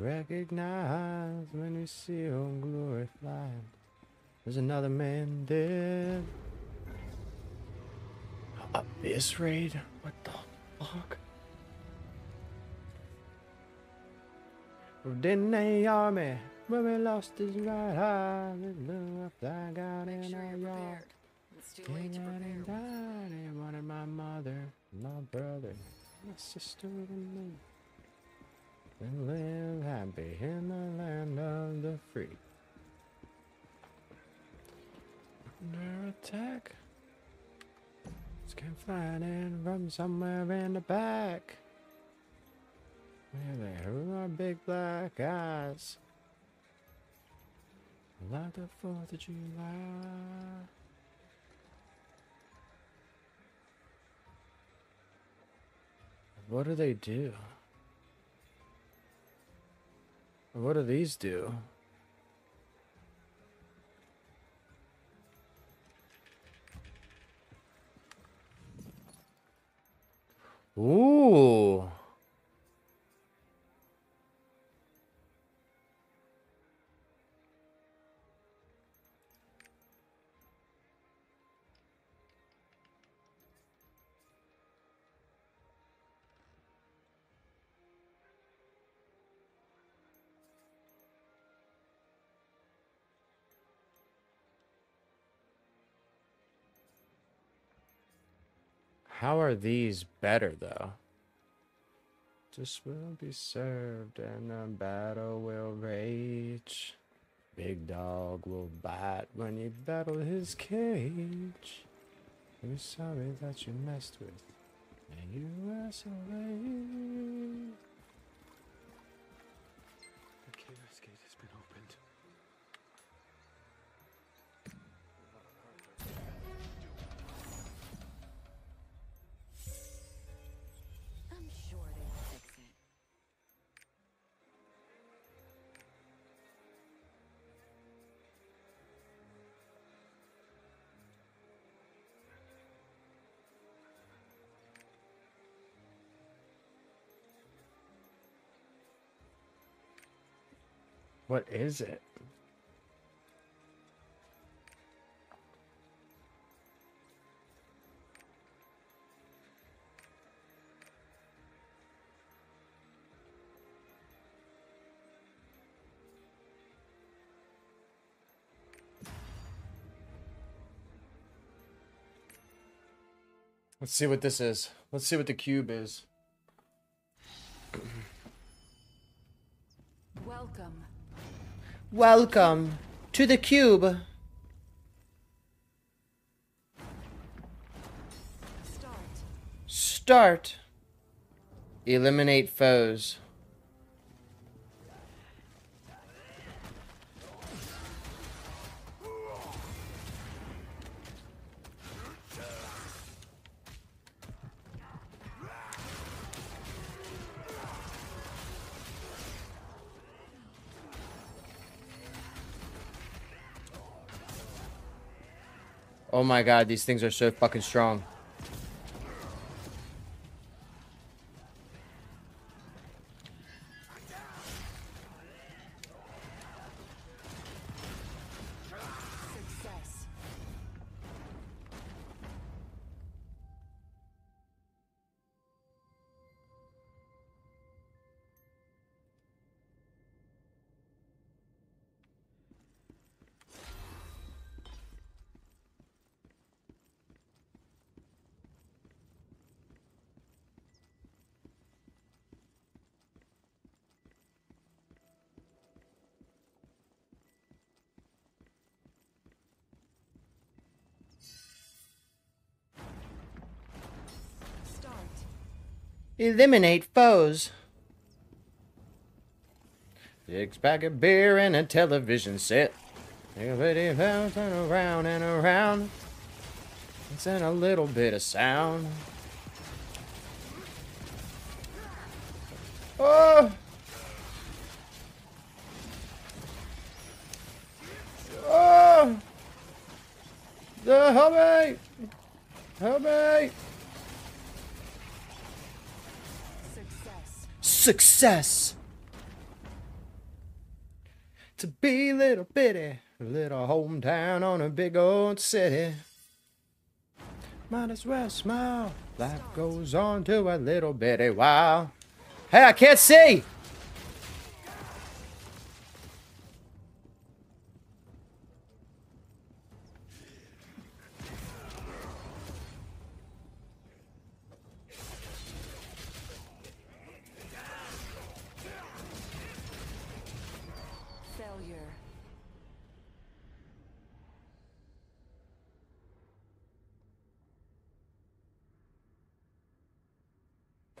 recognize when we see your glory flying. There's another man dead. Abyss raid? What the fuck? Within the army, where we lost his right eye, we blew up that guy
Make
in
sure
yard.
prepared. It's too late to prepare.
daddy wanted my mother, my brother, my sister, and me. And live happy in the land of the free. Under attack. Just came flying in from somewhere in the back. Where they who are big black eyes. Like the 4th of July. What do they do? What do these do? Ooh. How are these better though? Just will be served and the battle will rage. Big dog will bite when you battle his cage. You're sorry that you messed with and you. What is it? Let's see what this is. Let's see what the cube is.
Welcome
to the cube.
Start.
Start. Eliminate foes. Oh my god, these things are so fucking strong. Eliminate foes. Six pack of beer and a television set. Everybody bouncing around and around. It's in a little bit of sound. Oh! Oh! The help me! Help me!
Success.
To be little bitty, little hometown on a big old city. Might as well smile. Life goes on to a little bitty while. Hey, I can't see.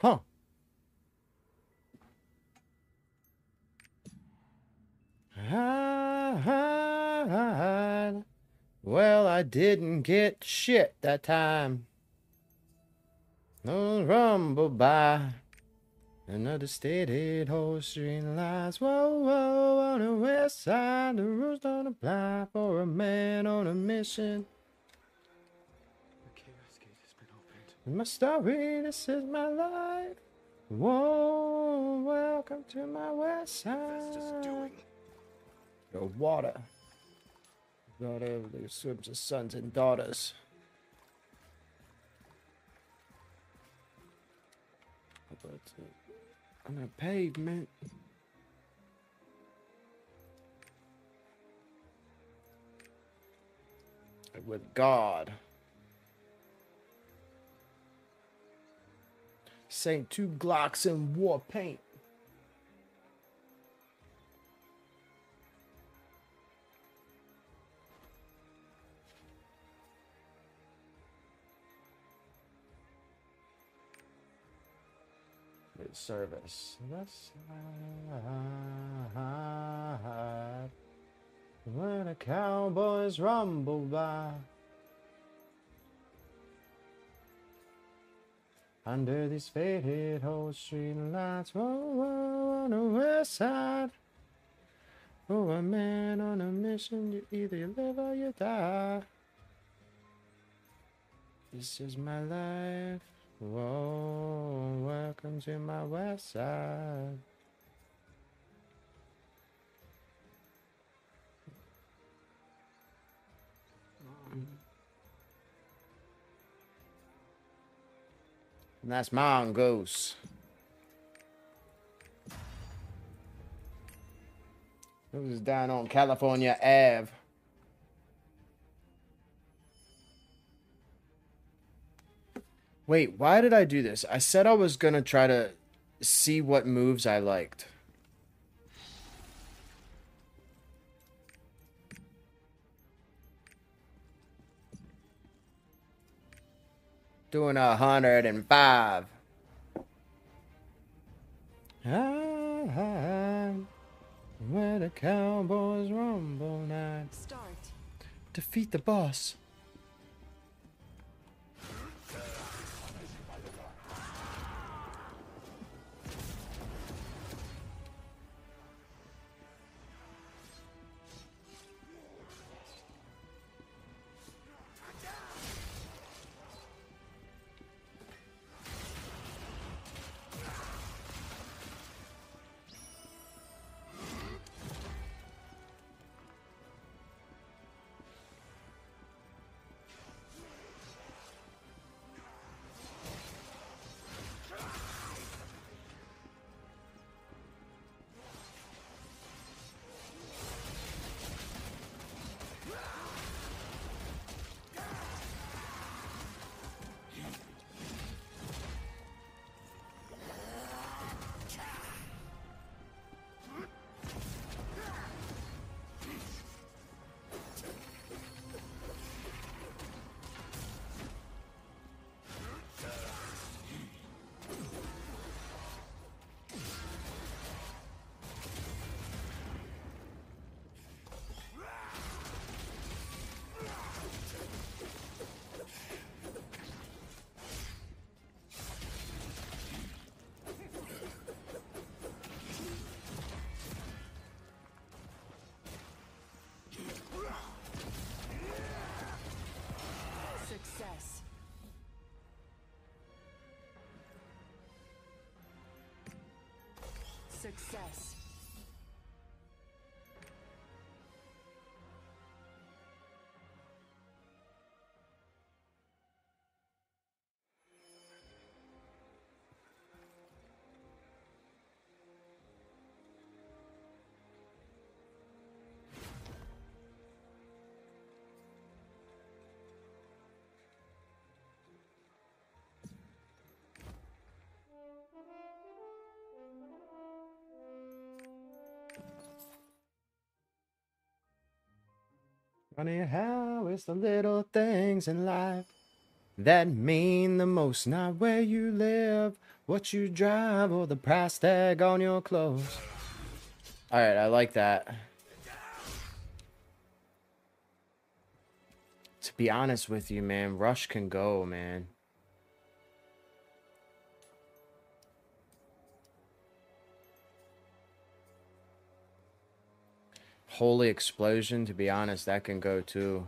Huh. Well, I didn't get shit that time. No rumble by. Another stated whole string lies. Whoa, whoa, on the west side, the rules don't apply for a man on a mission. My story, this is my life. Whoa, welcome to my west side. The water. Water the swims of sons and daughters. Uh, on the pavement. With God. Saying two Glocks in war paint. Good service. That's when the cowboys rumble by. Under these faded old street lights, whoa, whoa, on the west side. Oh, a man on a mission, you either live or you die. This is my life. Whoa, welcome to my west side. And that's mongoose. Was down on California Ave. Wait, why did I do this? I said I was gonna try to see what moves I liked. Doing a hundred and five. Ah, ah, ah. Where the cowboys rumble night.
Start.
Defeat the boss.
Success.
Funny how it's the little things in life that mean the most. Not where you live, what you drive, or the price tag on your clothes. All right, I like that. To be honest with you, man, Rush can go, man. Holy explosion, to be honest, that can go too.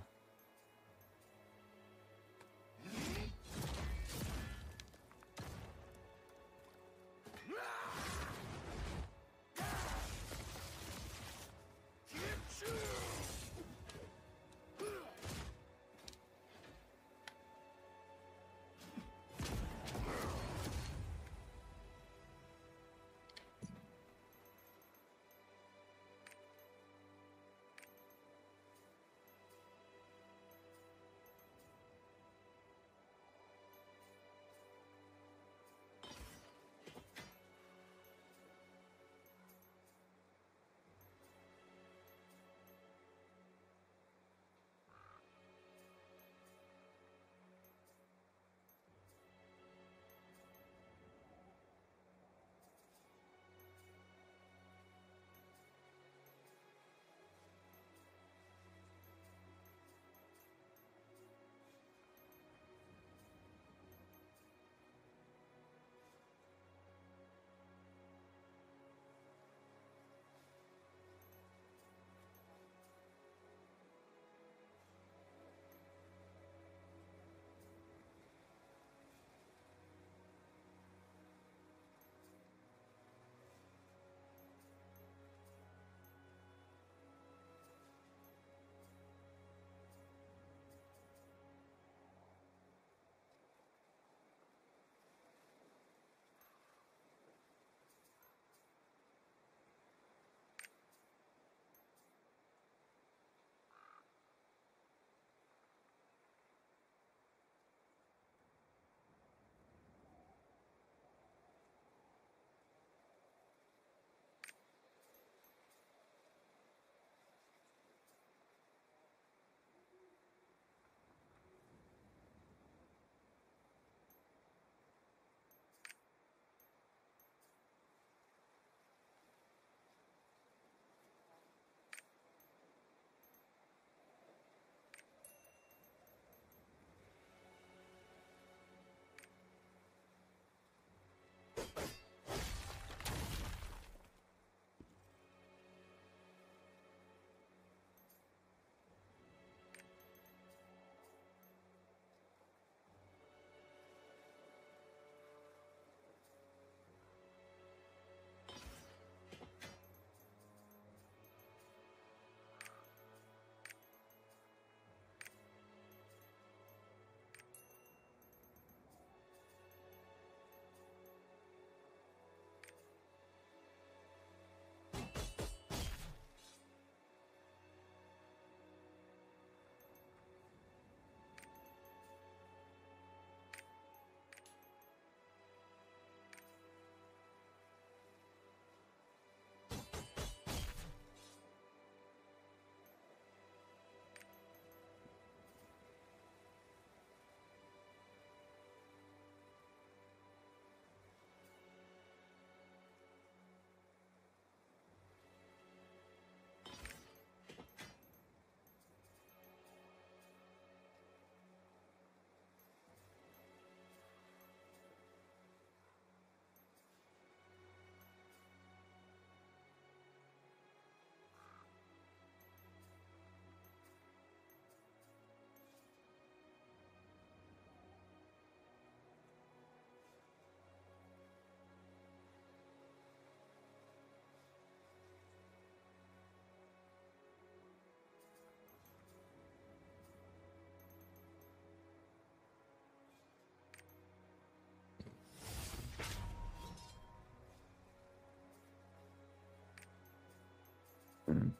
happen.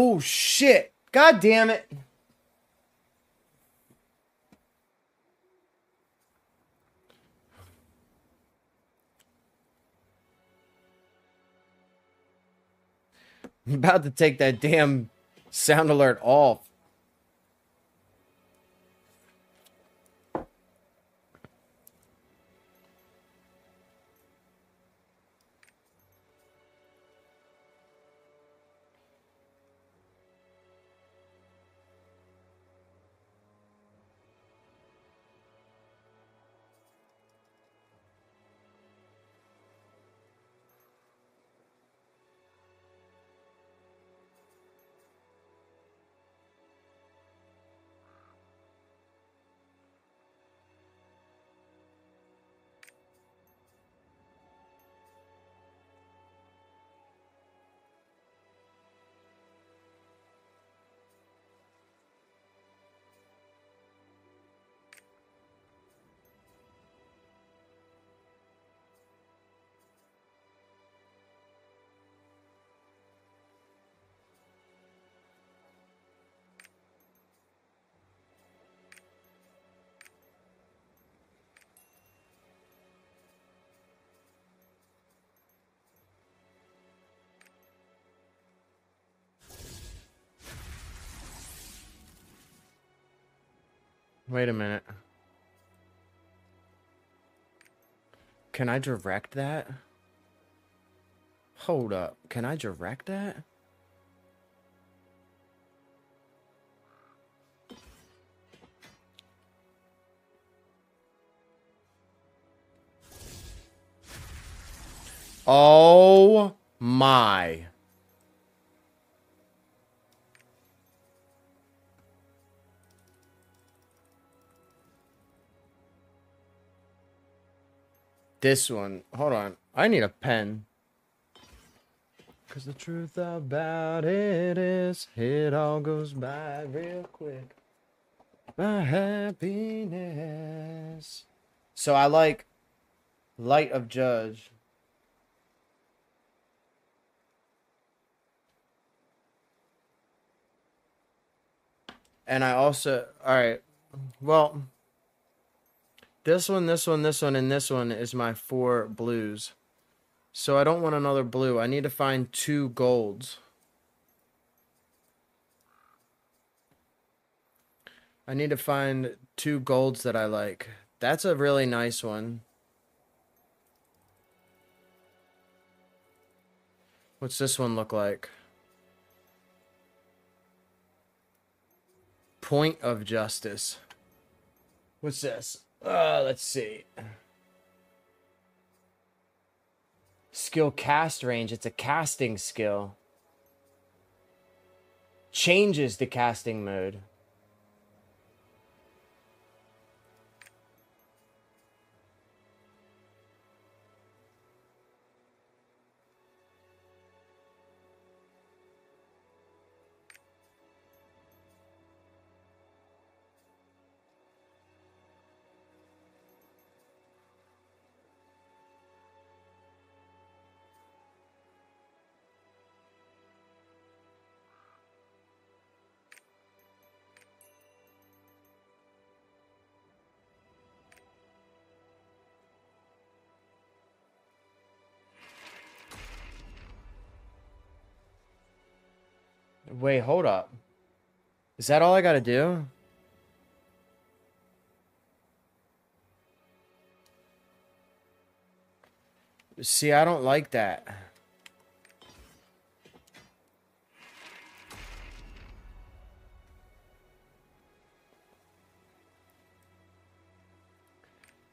Oh shit. God damn it. I'm about to take that damn sound alert off. Wait a minute. Can I direct that? Hold up. Can I direct that? Oh my. This one. Hold on. I need a pen. Cause the truth about it is, it all goes by real quick. My happiness. So I like Light of Judge. And I also, alright. Well, this one, this one, this one, and this one is my four blues. So I don't want another blue. I need to find two golds. I need to find two golds that I like. That's a really nice one. What's this one look like? Point of Justice. What's this? Uh, let's see. Skill cast range. It's a casting skill. Changes the casting mode. Wait, hold up. Is that all I gotta do? See, I don't like that.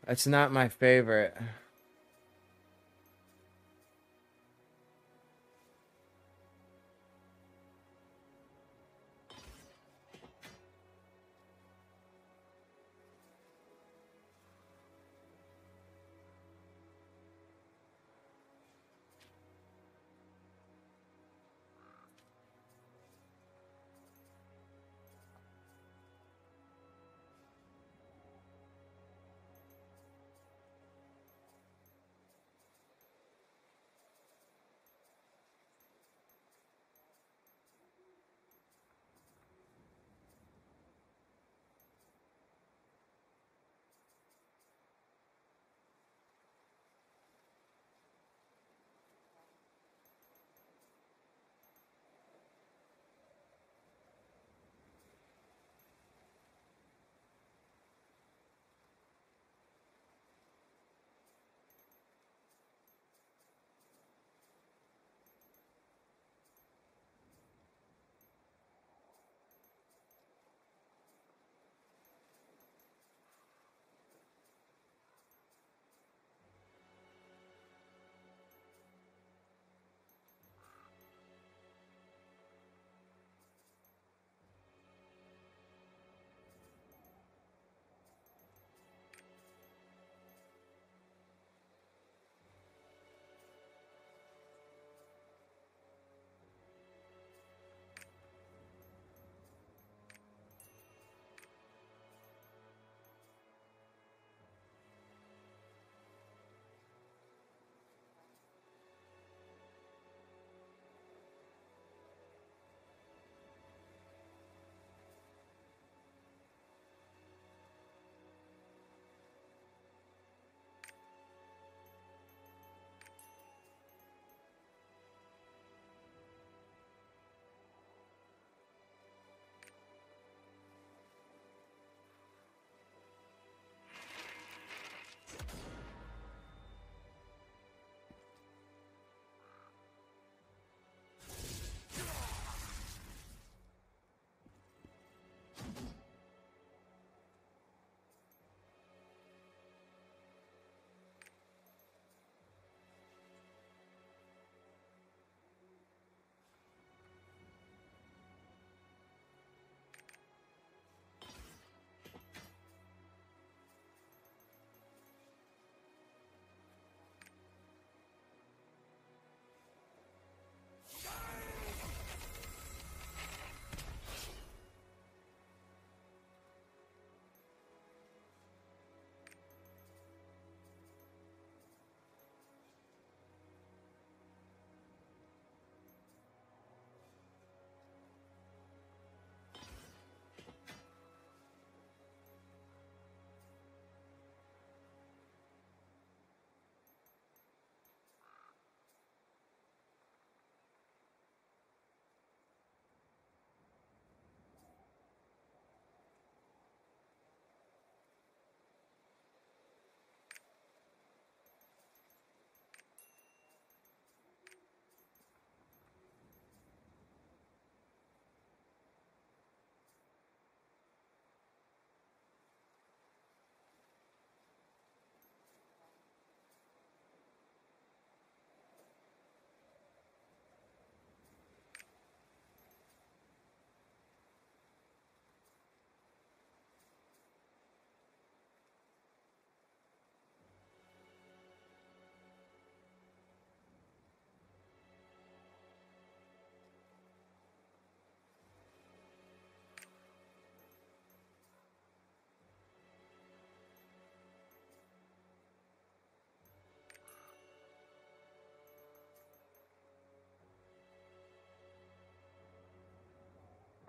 That's not my favorite.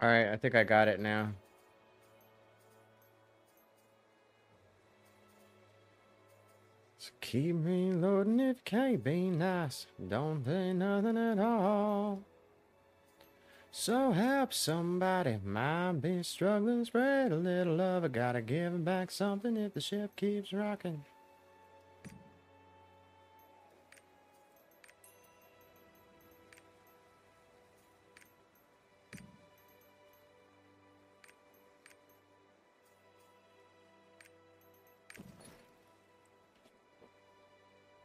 Alright, I think I got it now. So keep reloading if can't be nice. Don't pay nothing at all. So help somebody, might be struggling, spread a little love. I gotta give back something if the ship keeps rocking.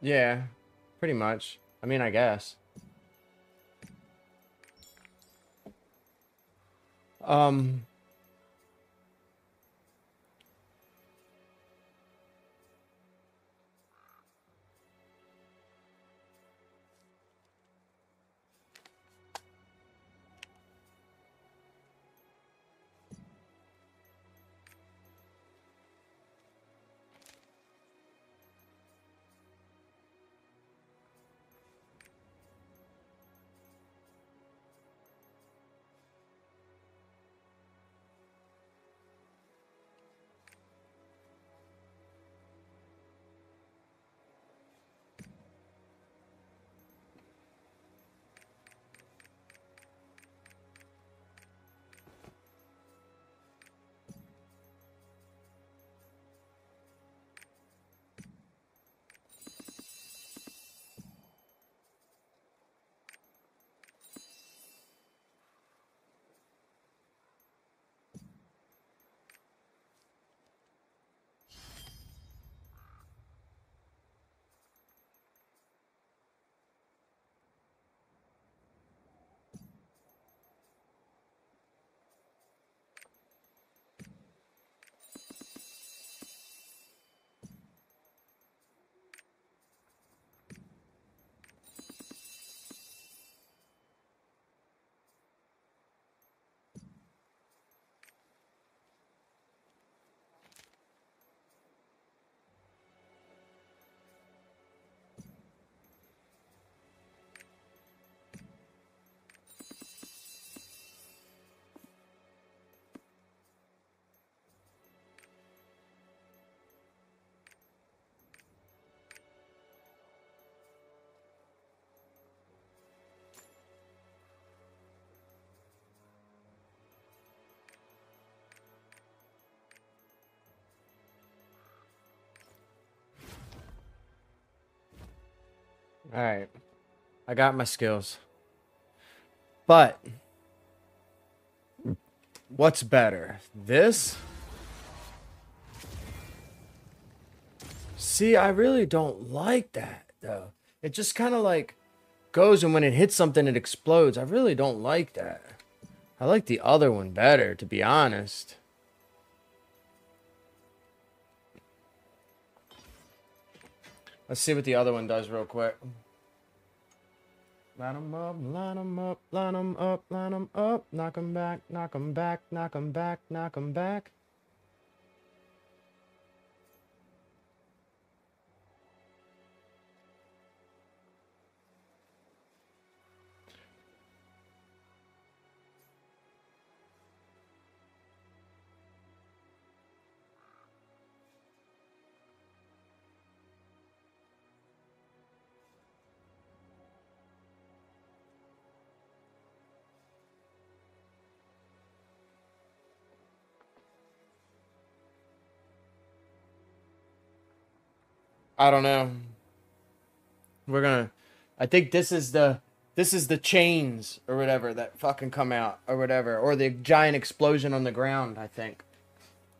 Yeah, pretty much. I mean, I guess. Um. Alright. I got my skills. But what's better? This? See, I really don't like that though. It just kind of like goes and when it hits something it explodes. I really don't like that. I like the other one better, to be honest. Let's see what the other one does real quick. Line 'em up, line 'em up, line 'em up, line 'em up. Knock 'em back, knock 'em back, knock 'em back, knock 'em back. I don't know. We're gonna. I think this is the this is the chains or whatever that fucking come out or whatever or the giant explosion on the ground. I think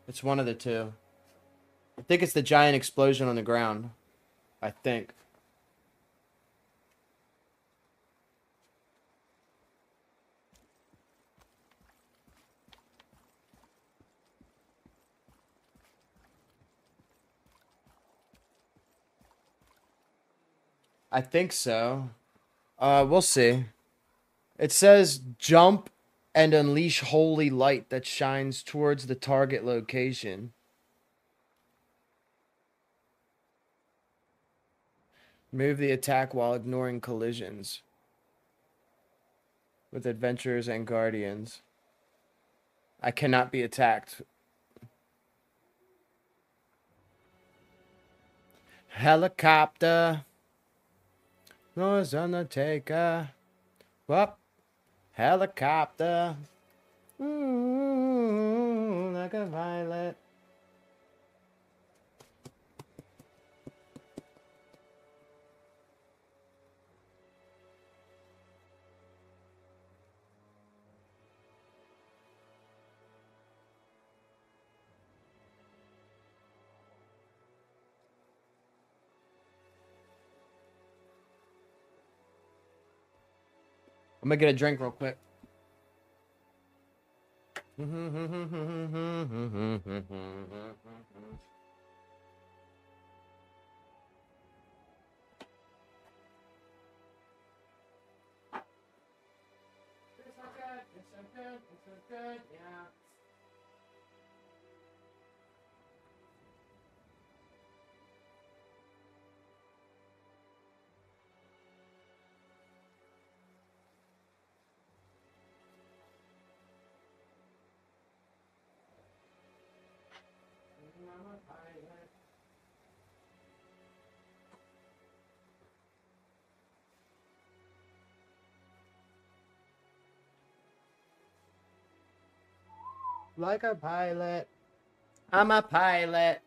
it's one of the two. I think it's the giant explosion on the ground. I think. I think so. Uh, we'll see. It says jump and unleash holy light that shines towards the target location. Move the attack while ignoring collisions with adventurers and guardians. I cannot be attacked. Helicopter. Noise Undertaker. Whoop. Helicopter. Ooh, like a violet. I'm gonna get a drink real quick. Like a pilot. I'm a pilot.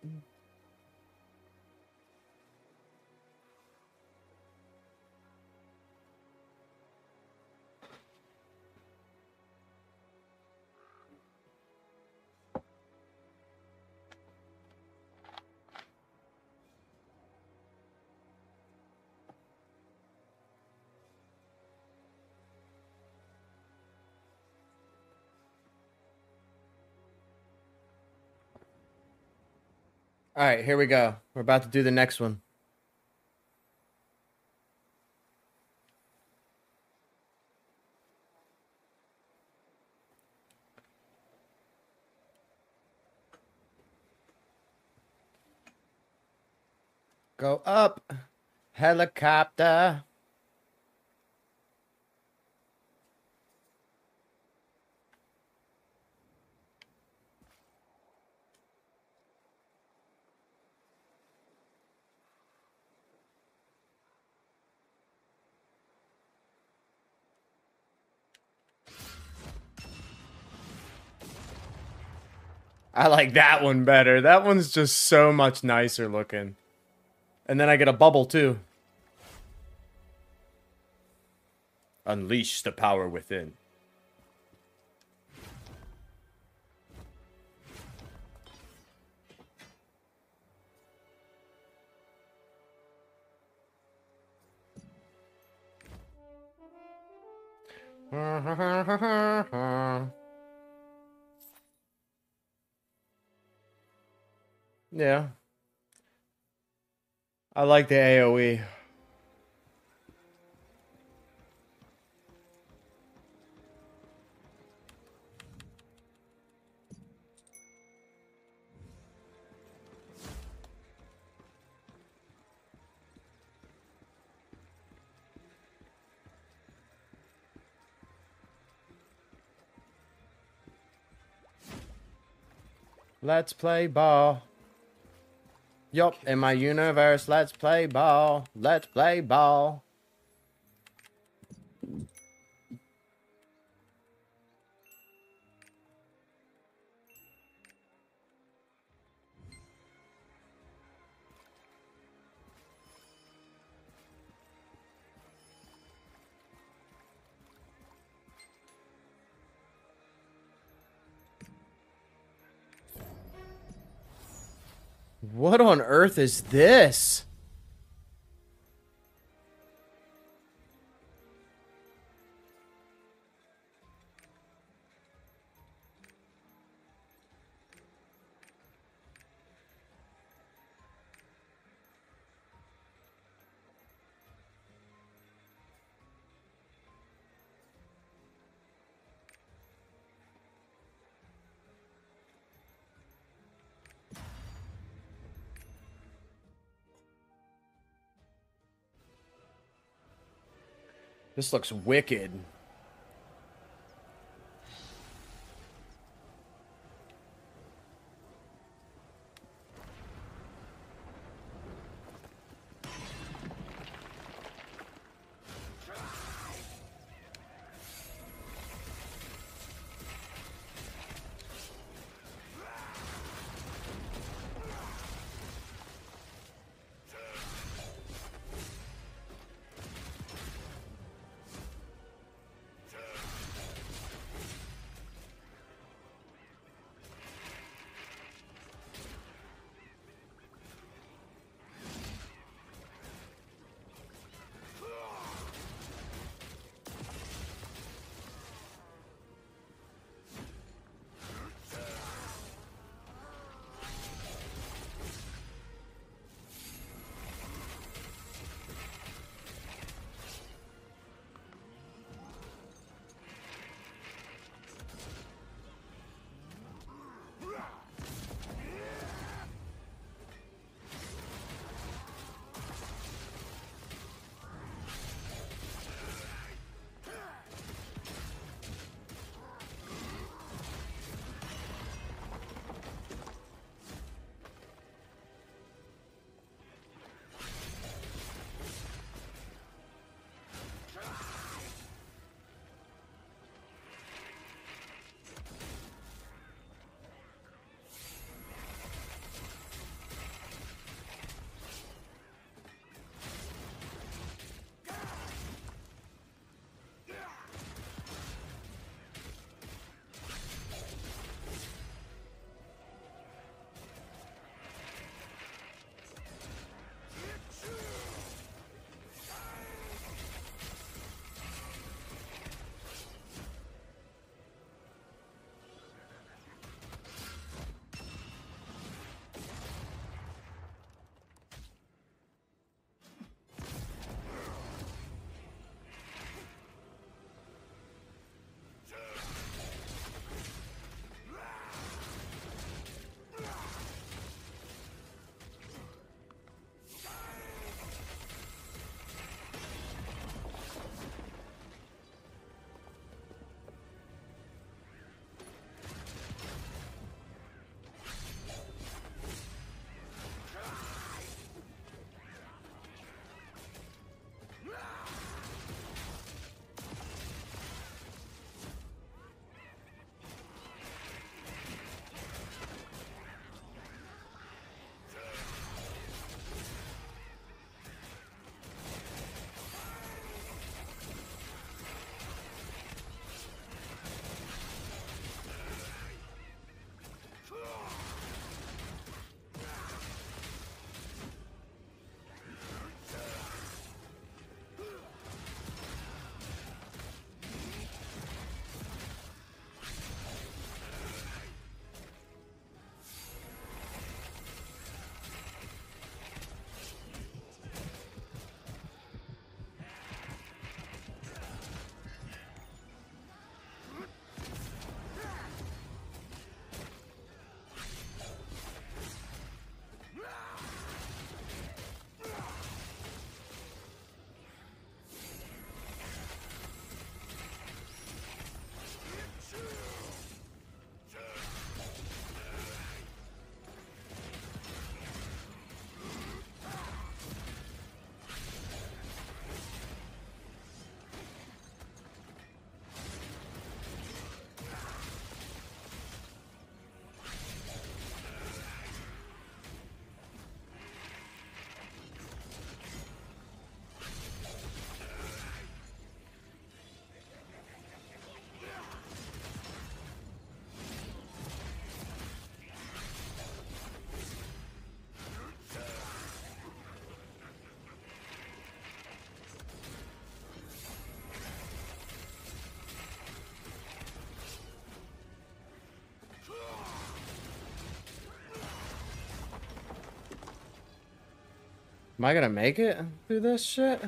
All right, here we go. We're about to do the next one. Go up, helicopter. I like that one better. That one's just so much nicer looking. And then I get a bubble too. Unleash the power within. [laughs] Yeah. I like the. AoE. Let's play ball. Yup, in my universe, let's play ball. Let's play ball. What on earth is this? This looks wicked. Am I gonna make it through this shit?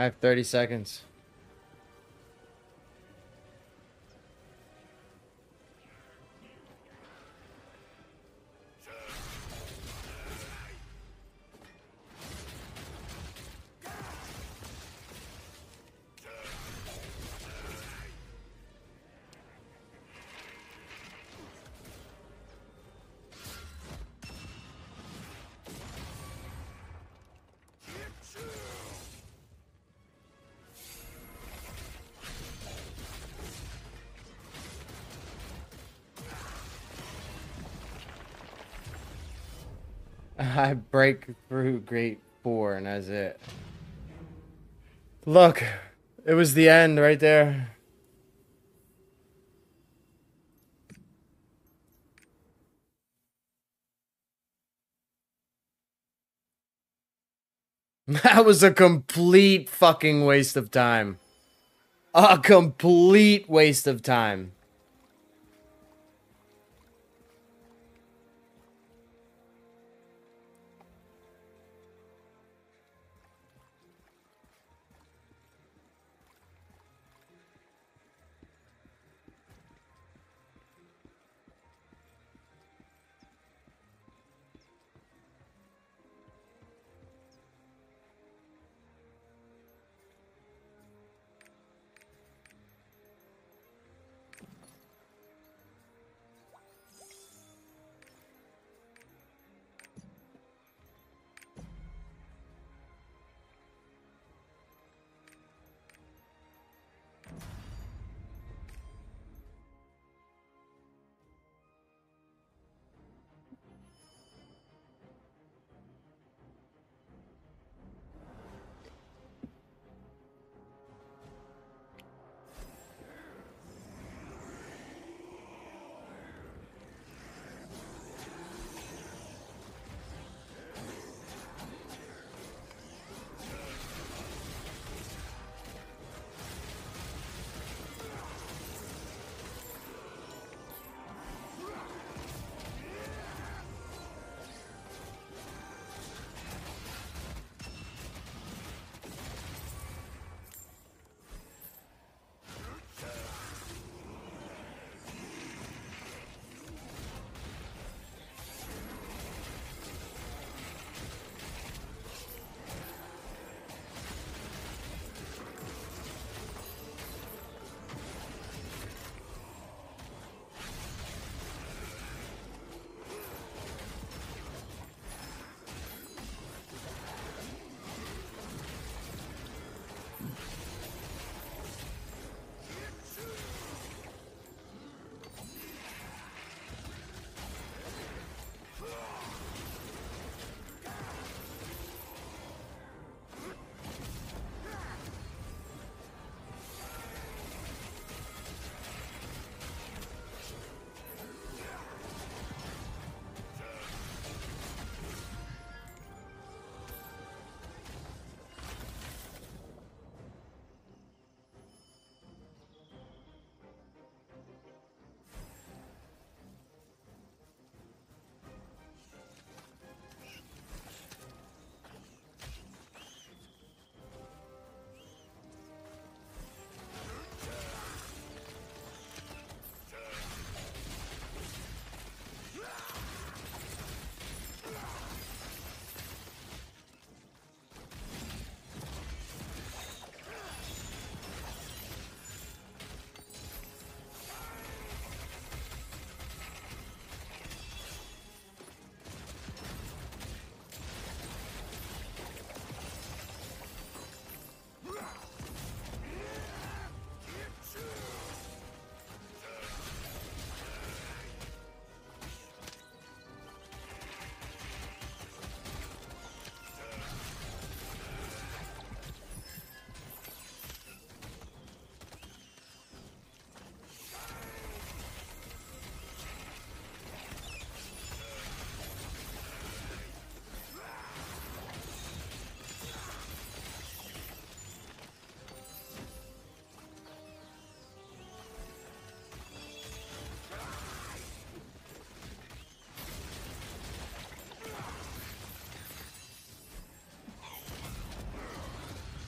I have 30 seconds. I break through grade four, and that's it. Look, it was the end right there. [laughs] That was a complete fucking waste of time. A complete waste of time.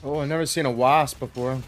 Oh, I've never seen a wasp before.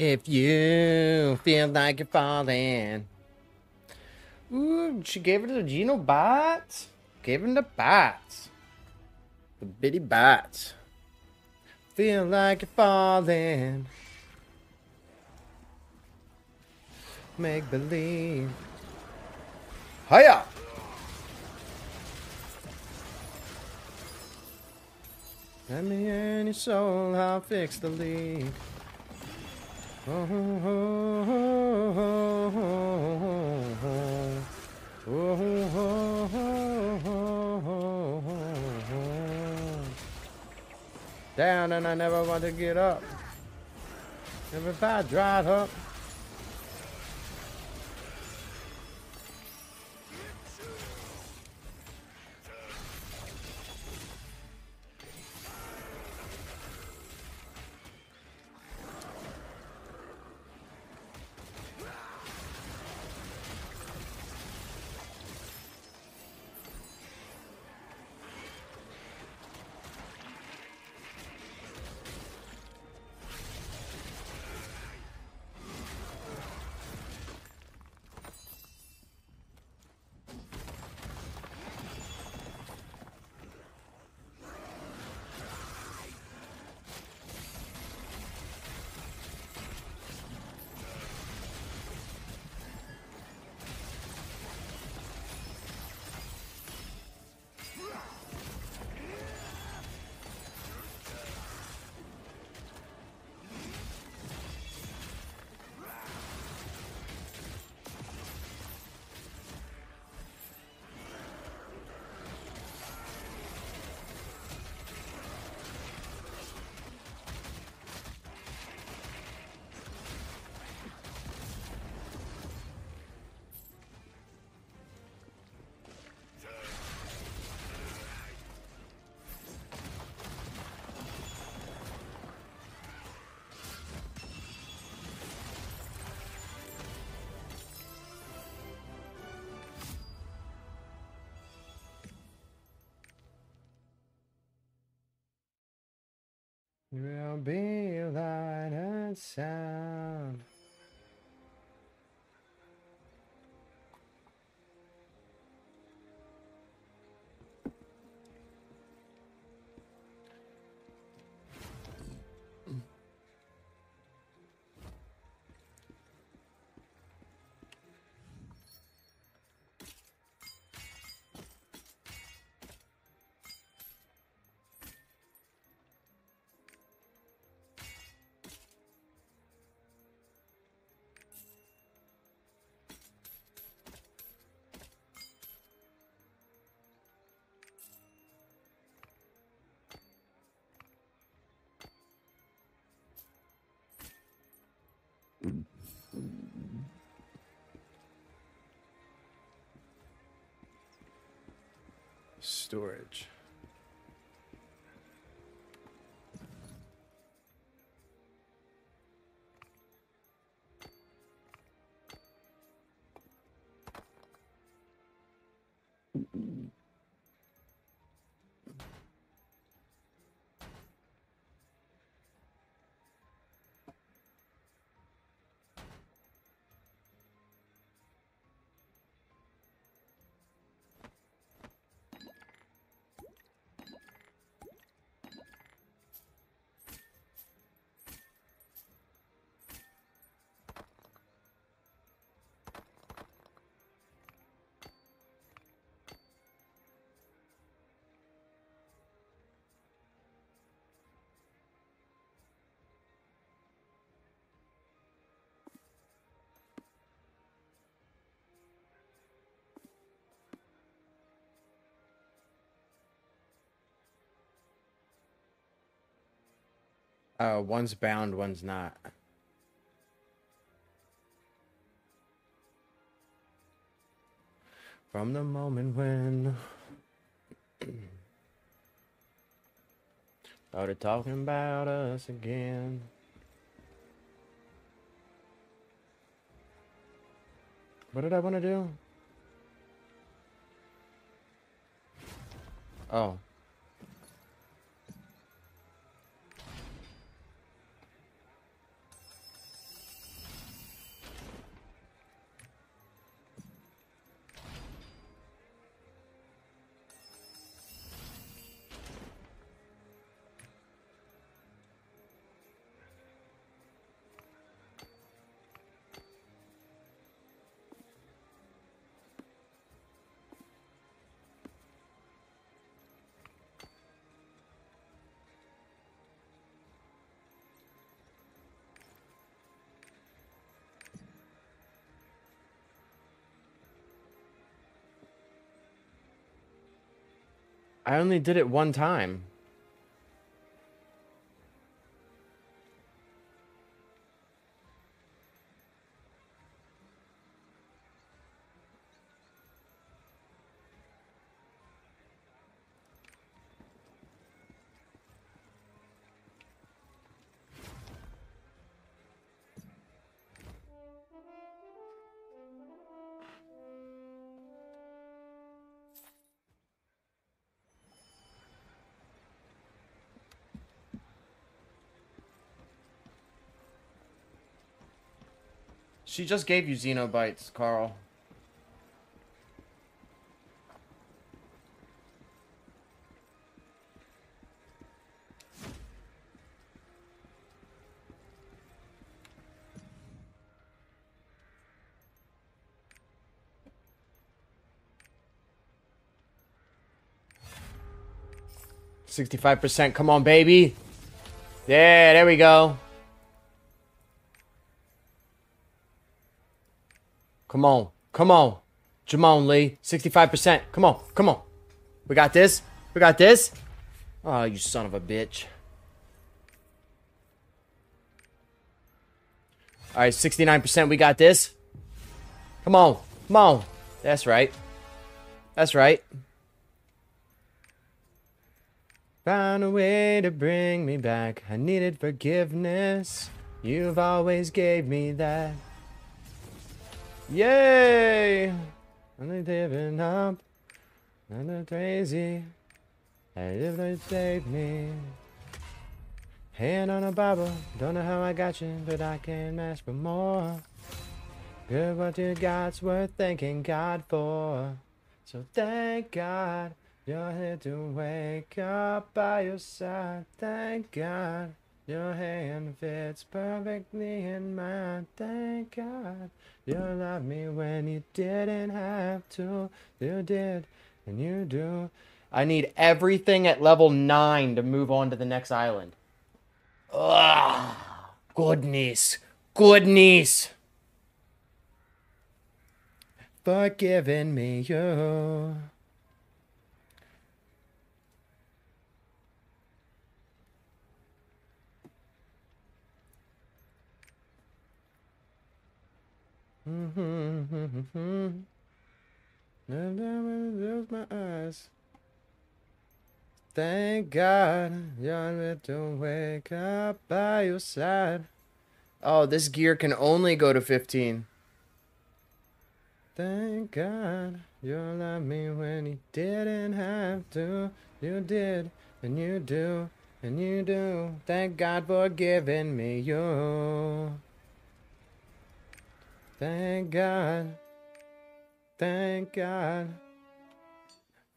If you feel like you're falling. Ooh, she gave it to the Geno bots. Gave him the bots. The bitty bots. Feel like you're falling. Make believe. Hiya! Let me in your soul, I'll fix the leak. Down and I never want to get up. If I dried up. Will be light and sound. Storage. Uh, one's bound, one's not. From the moment when [clears throat] started talking about us again. What did I want to do? Oh. I only did it one time. She just gave you Xenobites, Carl. Sixty-five percent. Come on, baby. Yeah, there we go. Come on. Come on. Jamon Lee. 65%. Come on. Come on. We got this. We got this. Oh, you son of a bitch. All right, 69%. We got this. Come on. Come on. That's right. That's right. Found a way to bring me back. I needed forgiveness. You've always gave me that. Yay! And they giving up. And they're crazy. And if they save me. Hand on a Bible. Don't know how I got you, but I can ask for more. Good what you got's worth thanking God for. So thank God you're here to wake up by your side. Thank God your hand fits perfectly in mine. Thank God you loved me when you didn't have to. You did, and you do. I need everything at level 9 to move on to the next island. Ugh. Goodness. Goodness. For giving me you. Mm-hmm. Close my eyes. Thank God you're to wake up by your side. Oh, this gear can only go to 15. Thank God you loved me when you didn't have to. You did, and you do, and you do. Thank God for giving me you. Thank God. Thank God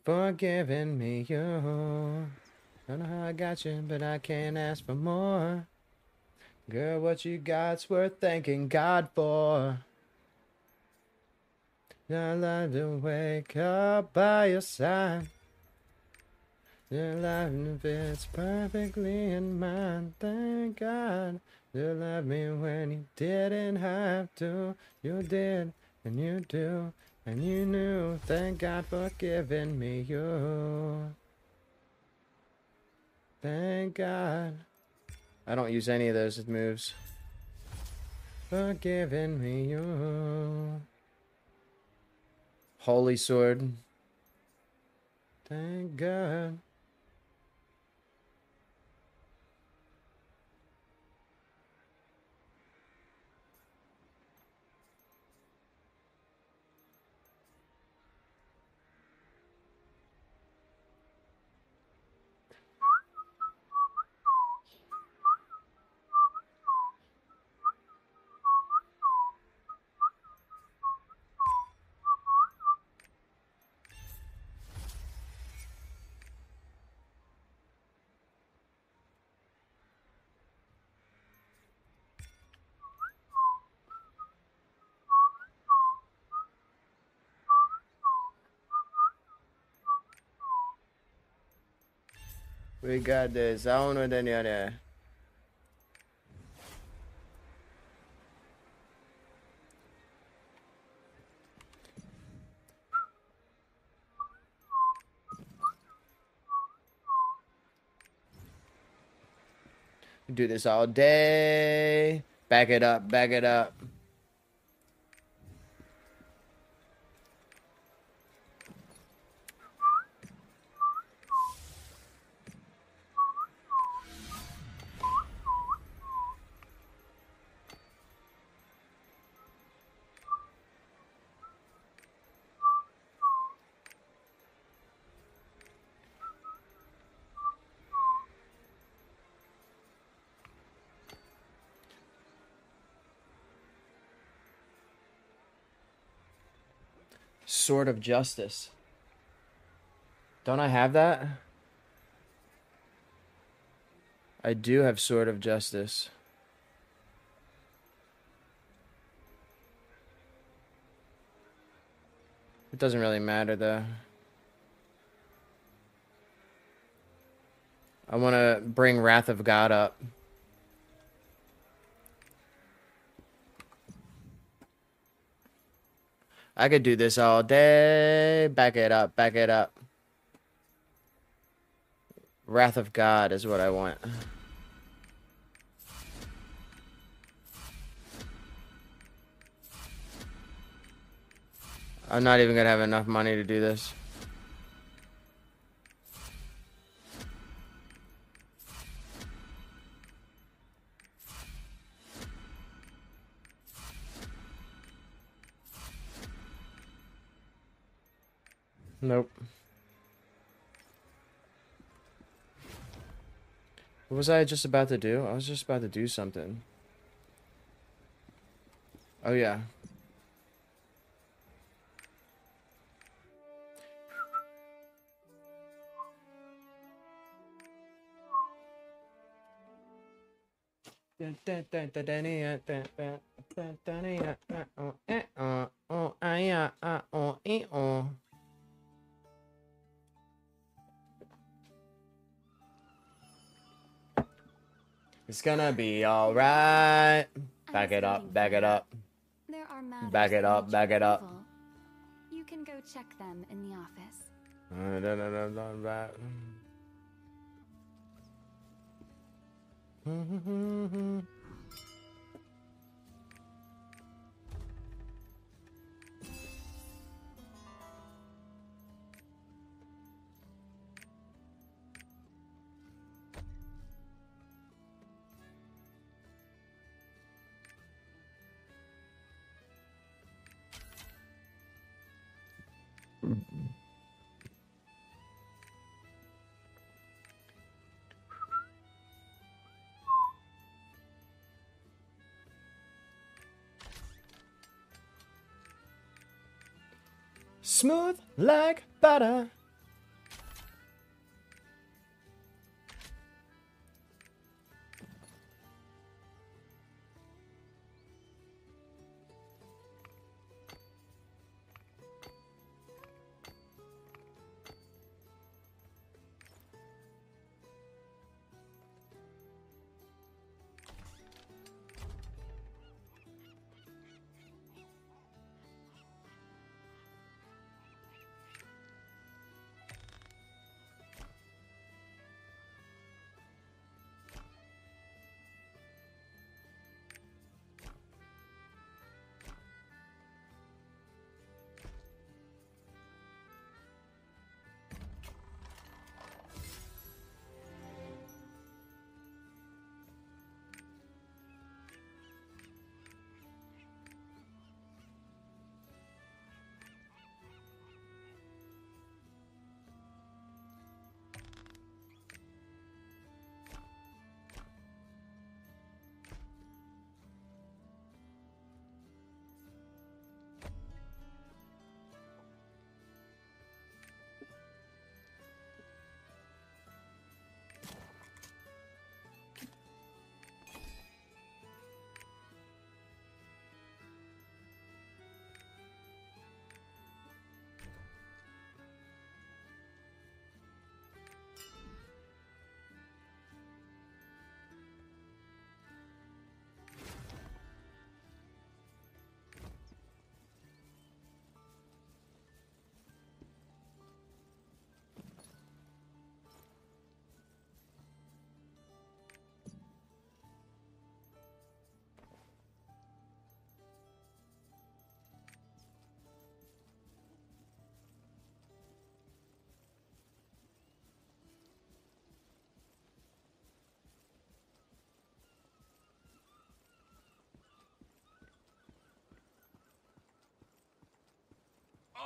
for giving me you. Don't know how I got you, but I can't ask for more. Girl, what you got's worth thanking God for. I love to wake up by your side. Your life fits perfectly in mine. Thank God you loved me when you didn't have to. You did, and you do, and you knew. Thank God for giving me you. Thank God. I don't use any of those moves. For giving me you. Holy sword. Thank God. We got this. I don't know the other. Do this all day. Back it up, back it up. Sword of Justice. Don't I have that? I do have Sword of Justice. It doesn't really matter though. I want to bring Wrath of God up. I could do this all day. Back it up, back it up. Wrath of God is what I want. I'm not even gonna have enough money to do this. Nope. What was I just about to do? I was just about to do something. Oh yeah. It's gonna be alright. Back it up, back it up.
There are
Back it up, back it up.
You can go check them in the office. Uh, [laughs] Smooth like butter.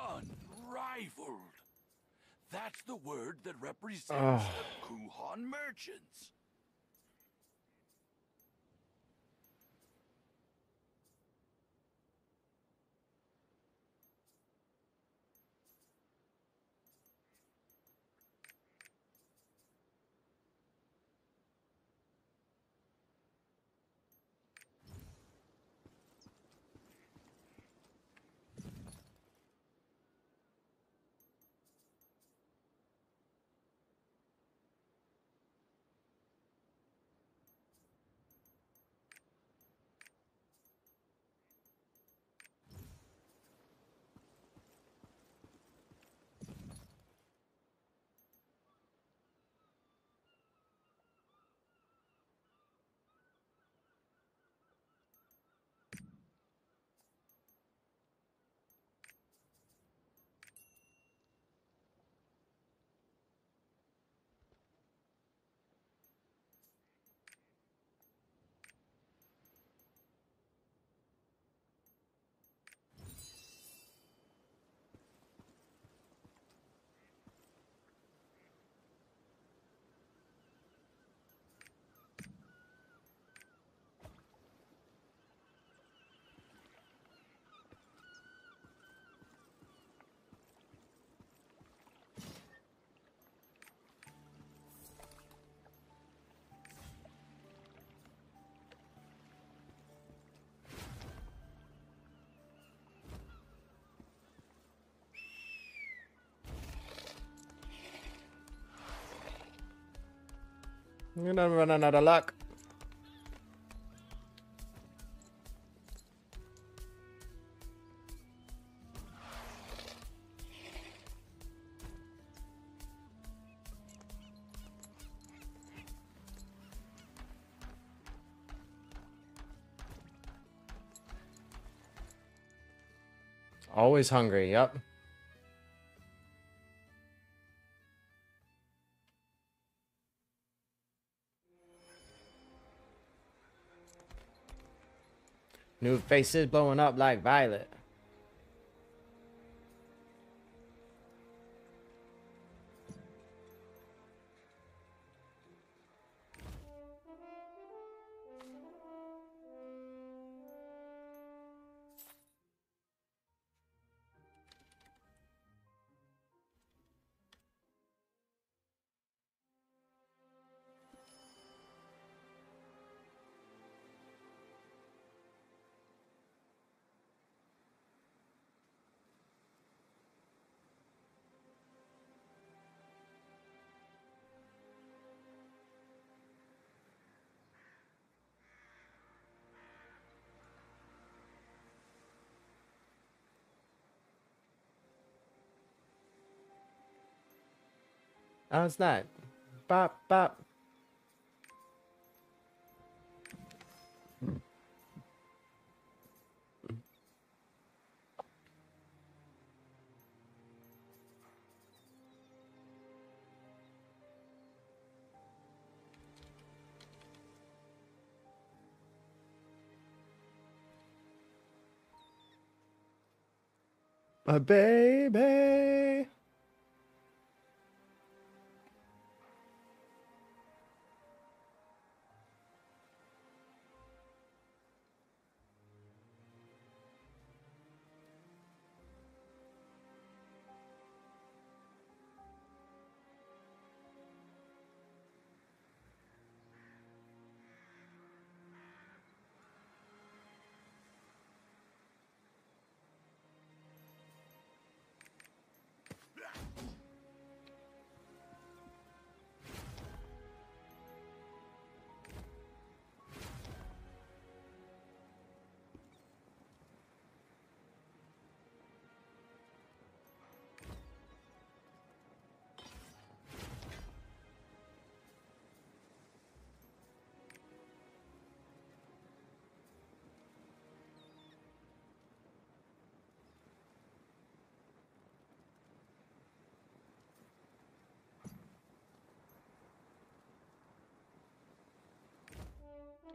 Unrivaled. That's the word that represents
Ugh.
the Kuhan merchants.
You're not running out of luck. Always hungry, yep. New faces blowing up like Violet. Oh, How's that? Bop, bop. My baby.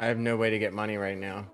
I have no way to get money right now.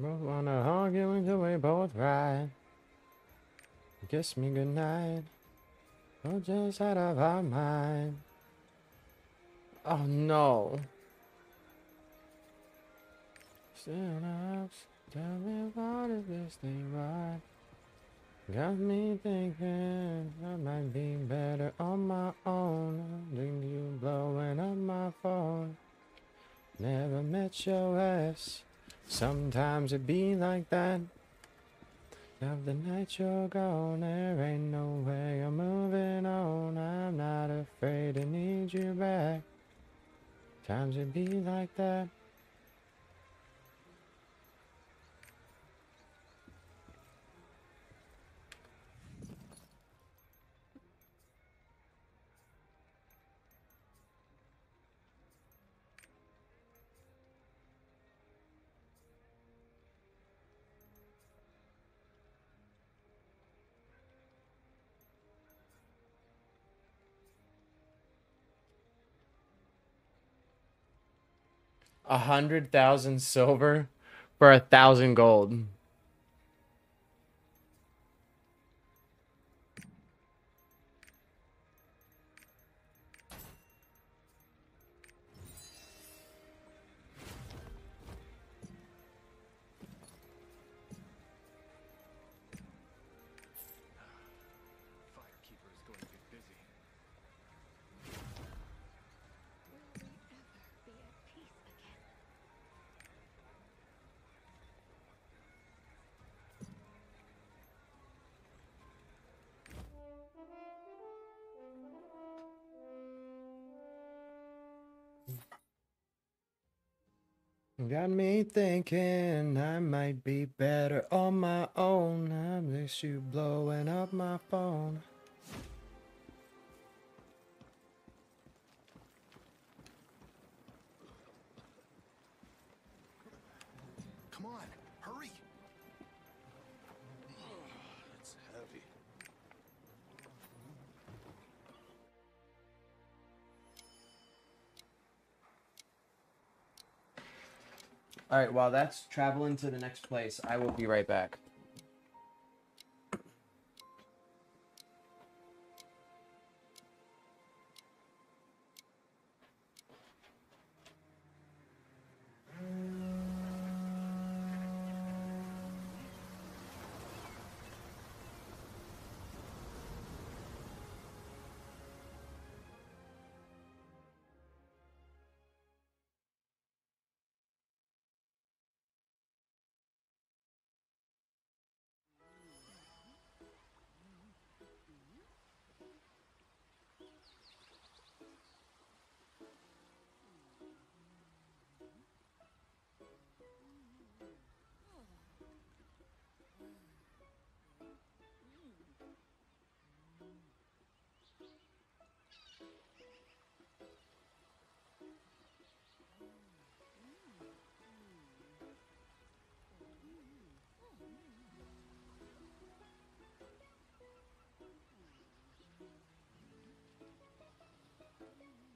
Both wanna argue until we both right. Kiss me goodnight. We're just out of our mind. Oh no. Still up. Tell me what is this thing right? Got me thinking I might be better on my own. than you blowing up my phone. Never met your ass. Sometimes it be like that. Of the night you're gone, there ain't no way I'm moving on. I'm not afraid to need you back. Times it be like that. A hundred thousand silver for a thousand gold. Got me thinking I might be better on my own. I miss you blowing up my phone. All right, while that's traveling to the next place, I will be right back. Thank you.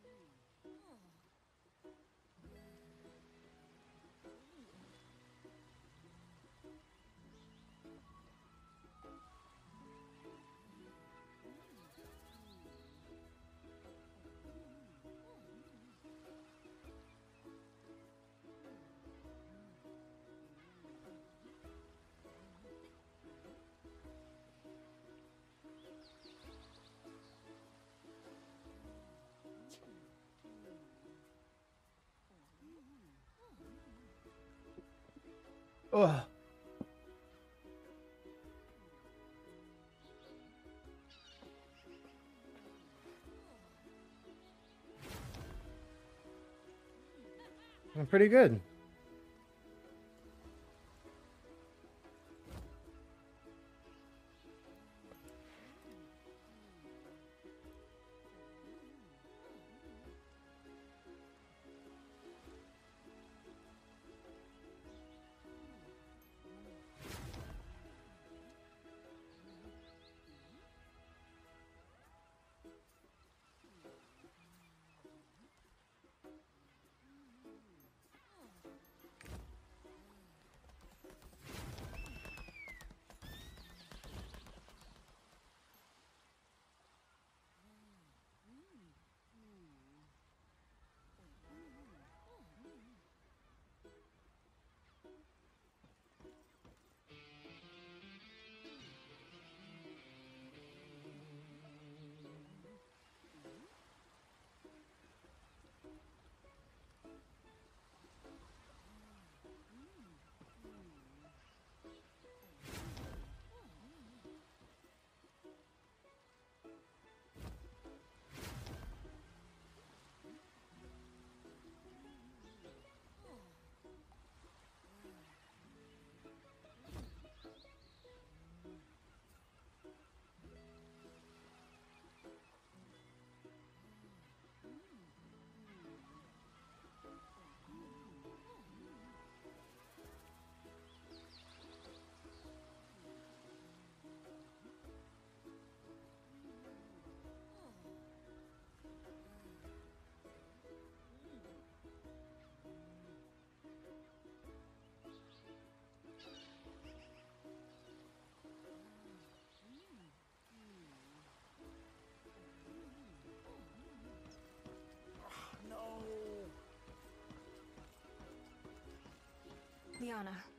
Ugh. I'm pretty good.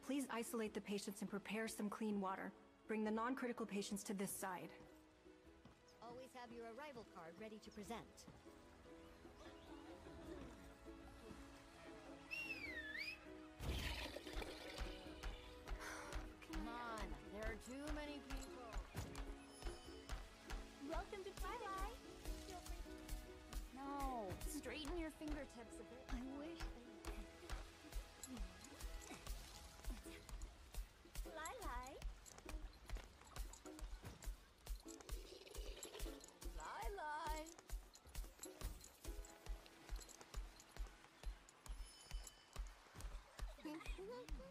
Please isolate the patients and prepare some clean water. Bring the non-critical patients to this side.
Always have your arrival card ready to present.
Come on, there are too many people.
Welcome to Twilight.
No, straighten your fingertips a bit.
I wish Mm-hmm.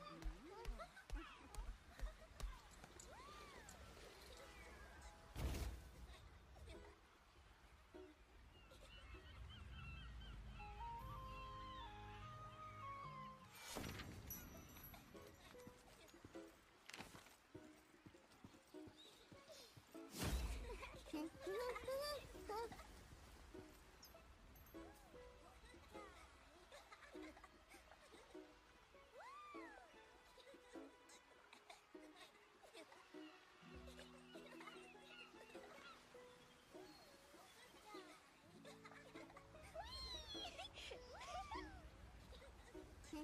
Hmm.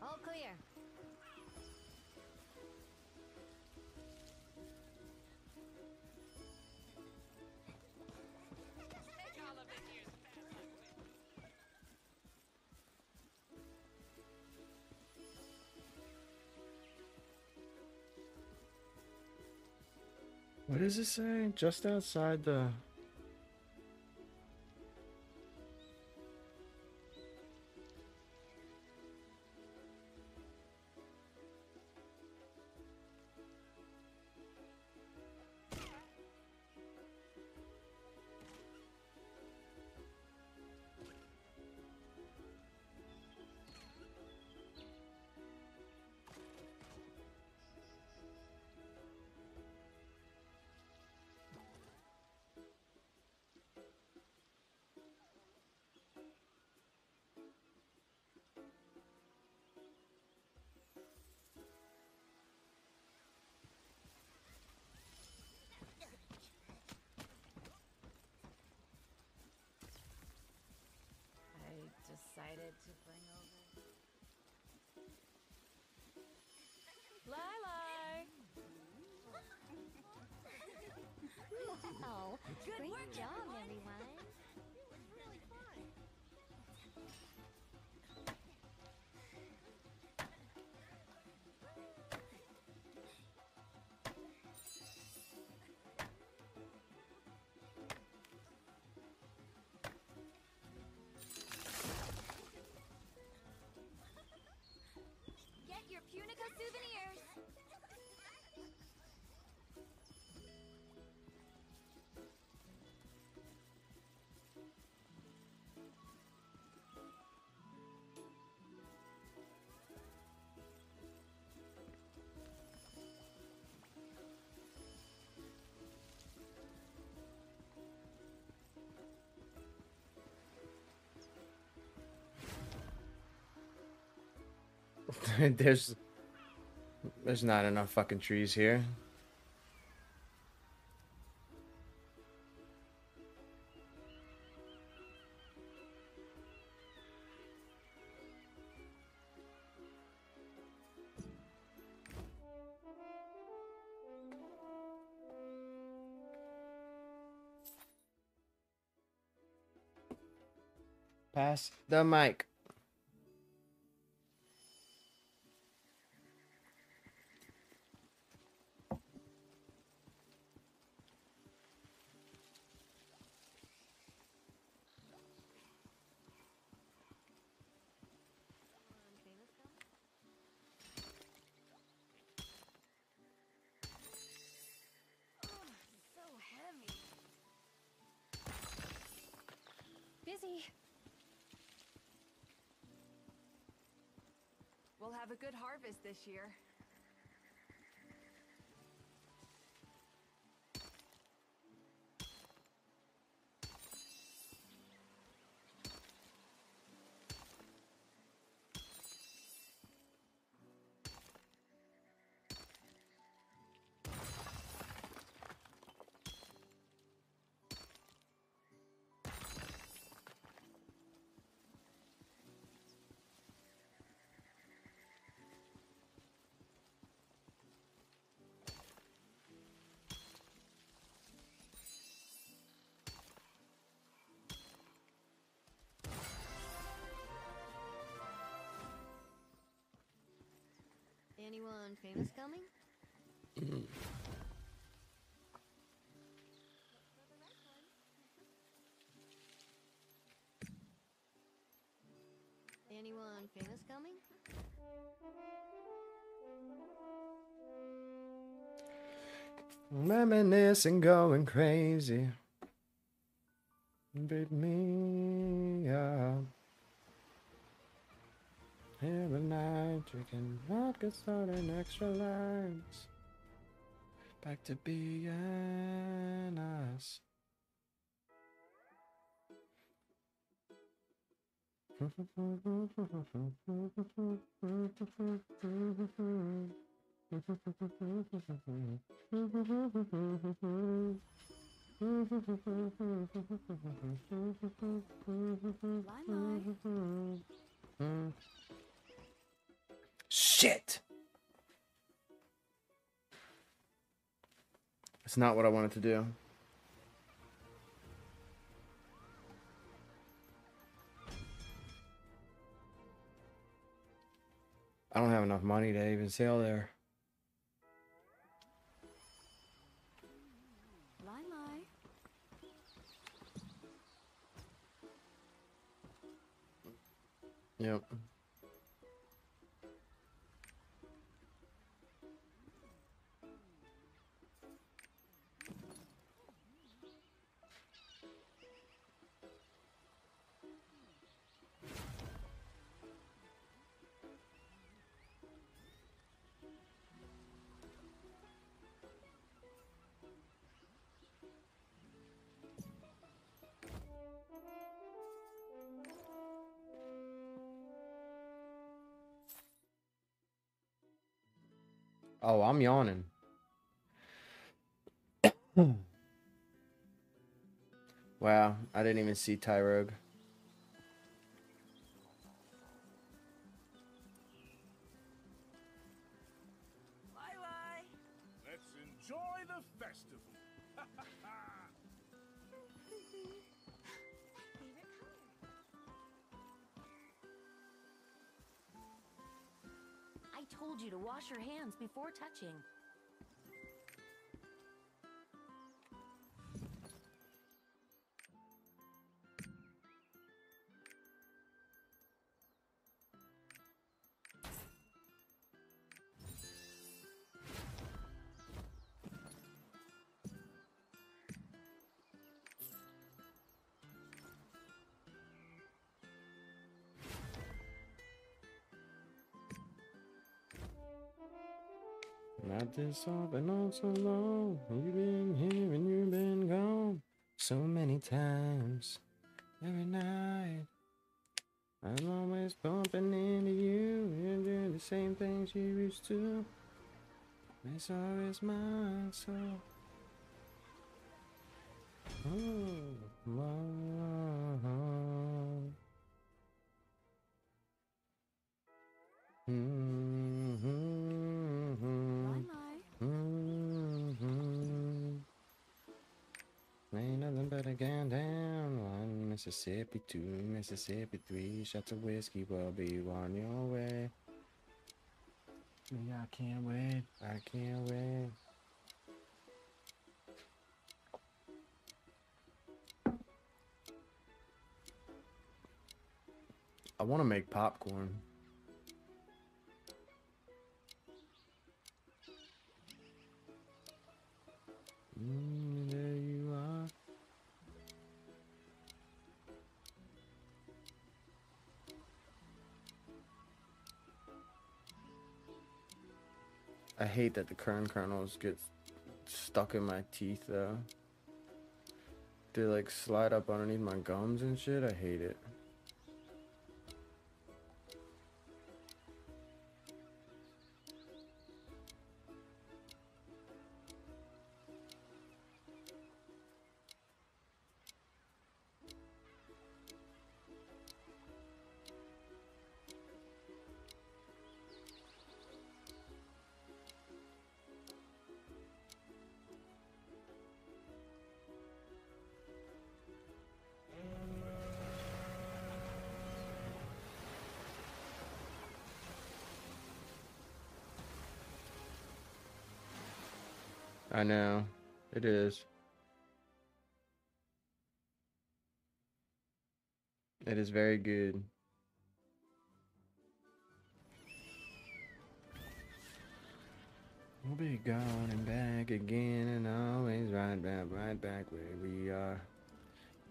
All clear.
What does it say? Just outside the.
Decided to bring over.
Wow. Good Great job, everyone.
Get [laughs]
there's. There's not enough fucking trees here. Pass the mic.
Have a good harvest this year.
Anyone famous coming? Anyone famous coming?
Reminiscing, going crazy. Beat me up. Every night, drinking vodka, starting extra limes. Back to being us. Shit! It's not what I wanted to do. I don't have enough money to even sail there.
Lie, lie.
Yep. Oh, I'm yawning. [coughs] wow, I didn't even see Tyrogue.
Told you to wash your hands before touching.
This often, on so long. Oh, you've been here and you've been gone so many times. Every night, I'm always bumping into you and doing the same things you used to. It's always mine, so. Oh. But down. One Mississippi, two Mississippi, three shots of whiskey will be on your way. Yeah, I can't wait. I can't wait. I want to make popcorn. Mm, I hate that the kern kernels get stuck in my teeth though. They like slide up underneath my gums and shit. I hate it. I know. It is. It is very good. We'll be gone and back again and always right back, right back where we are.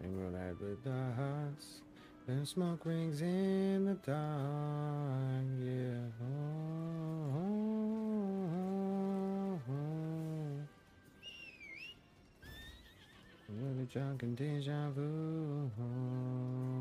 And we'll have with our hearts. The smoke rings in the dark, yeah. Oh, drunk in deja vu.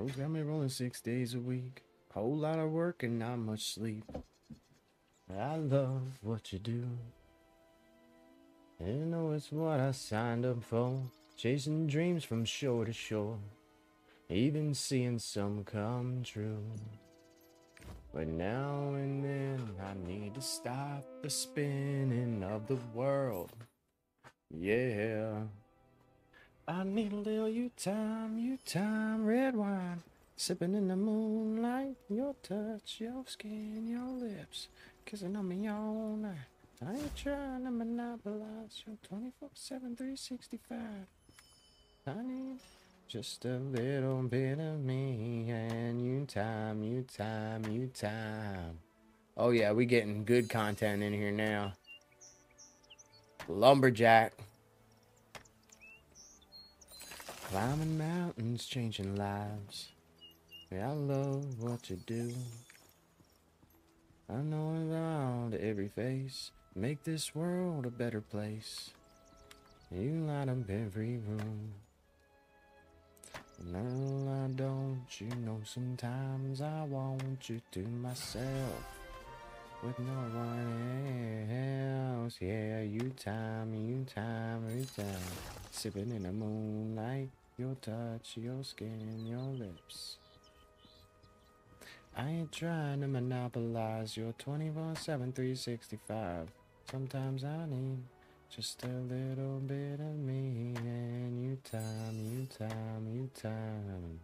Me rolling six days a week. Whole lot of work and not much sleep. I love what you do. You know it's what I signed up for. Chasing dreams from shore to shore. Even seeing some come true. But now and then I need to stop the spinning of the world. Yeah. I need a little you time, you time, red wine. Sipping in the moonlight, your touch, your skin, your lips. Kissing on me all night. I ain't trying to monopolize your 24 7, 365. I need just a little bit of me and you time, you time, you time. Oh, yeah, we getting good content in here now. Lumberjack. Climbing mountains, changing lives. Yeah, I love what you do. I know to every face. Make this world a better place. You light up every room. No, I don't. You know, sometimes I want you to myself. With no one else. Yeah, you time, you time, you time. Sipping in the moonlight. Your touch, your skin, your lips. I ain't trying to monopolize your 24 7 365. Sometimes I need just a little bit of me and you time, you time, you time.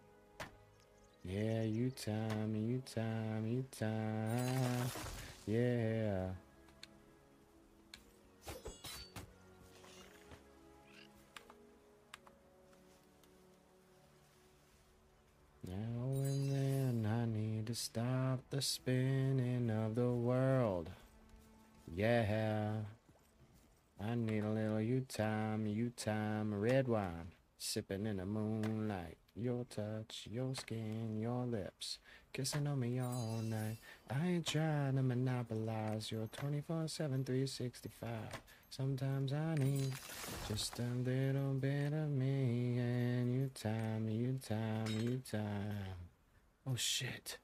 Yeah, you time, you time, you time. Yeah. Now and then I need to stop the spinning of the world. Yeah. I need a little you time, you time, red wine. Sipping in the moonlight. Your touch, your skin, your lips. Kissing on me all night. I ain't trying to monopolize your 24 7 365. Sometimes I need just a little bit of me and you time, you time, you time. Oh shit.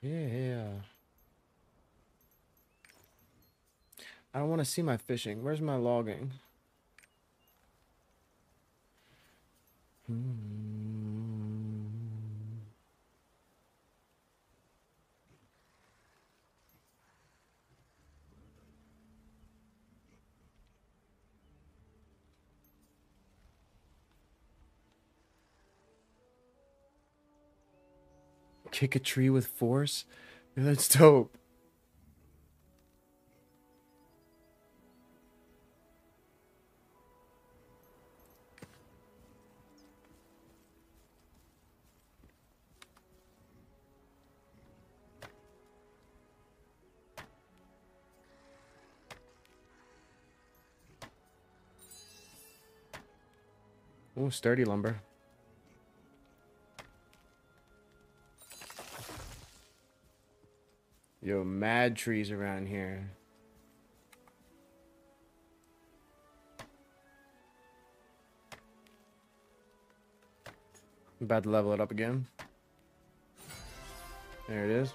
Yeah. I don't want to see my fishing. Where's my logging? Hmm. Kick a tree with force? Yeah, that's dope. Oh, sturdy lumber. Yo, mad trees around here. About to level it up again. There it is.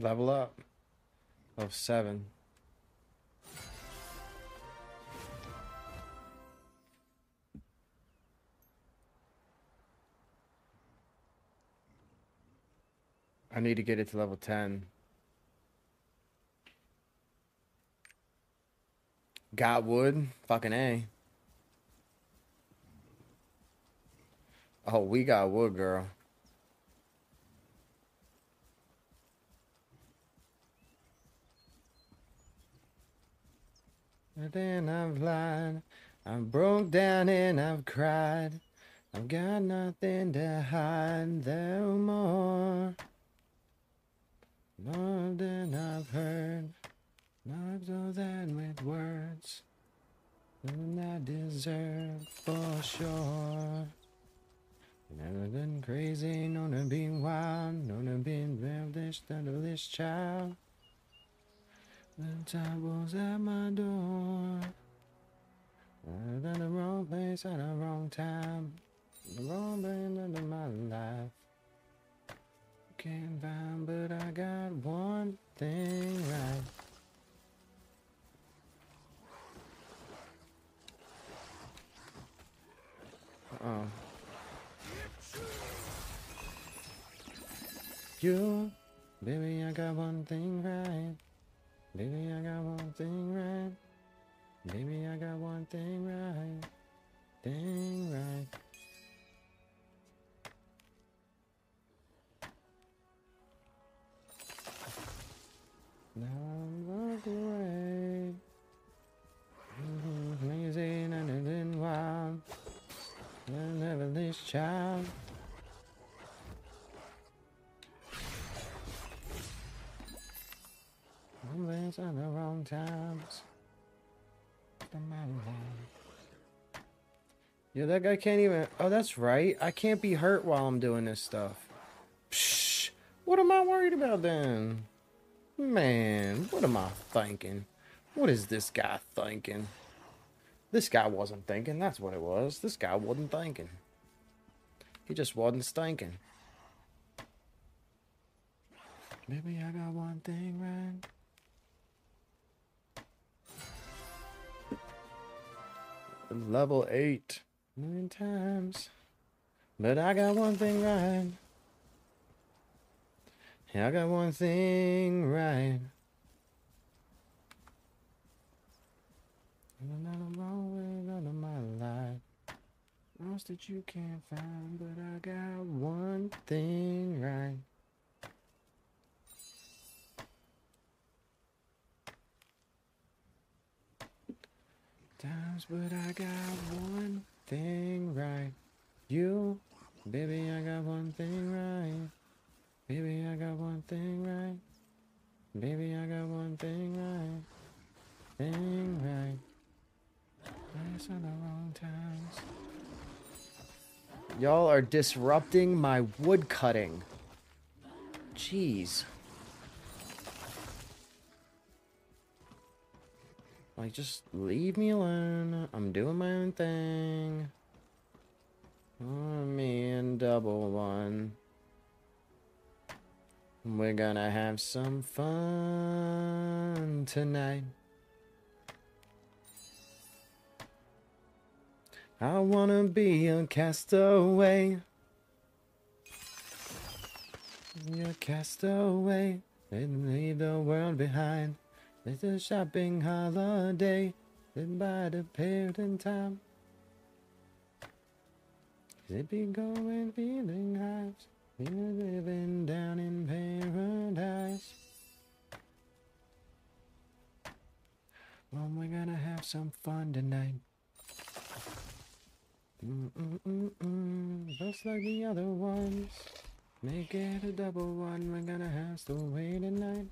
Level up. Level seven. I need to get it to level 10. Got wood? Fucking A. Oh, we got wood, girl. And then I've lied, I've broke down and I've cried. I've got nothing to hide no more. More than I've heard, not so than with words. Than I deserve for sure. Never been crazy, known to be wild, known to be rebellious, thunderless child. The was at my door. I'm in the wrong place at the wrong time. The wrong thing into my life. Can't find, but I got one thing right. Oh. You, baby, I got one thing right. Baby, I got one thing right. Baby, I got one thing right. thing right. Now walk away. Amazing and then wild. Never this child. Moments on the wrong times. The line. Yeah, that guy can't even. Oh, that's right. I can't be hurt while I'm doing this stuff. Psh, what am I worried about then? Man, what am I thinking? What is this guy thinking? This guy wasn't thinking. That's what it was. This guy wasn't thinking. He just wasn't stinking. Maybe I got one thing right. Level 8 million times. But I got one thing right. Yeah, I got one thing right. And I'm wrong with all of my life. Lost that you can't find, but I got one thing right. Times, but I got one thing right. You, baby, I got one thing right. Baby, I got one thing right. Baby, I got one thing right. Thing right. Place on the wrong times. Y'all are disrupting my wood cutting. Jeez. Like, just leave me alone. I'm doing my own thing. Oh, me and double one. We're gonna have some fun tonight. I wanna be a castaway. Be a castaway and leave the world behind. It's a shopping holiday. Live by the parenting time. Be going feeling hives. We're living down in paradise. Well, we're gonna have some fun tonight. Mm-mm-mm-mm. Just like the other ones. Make it a double one. We're gonna have to wait tonight.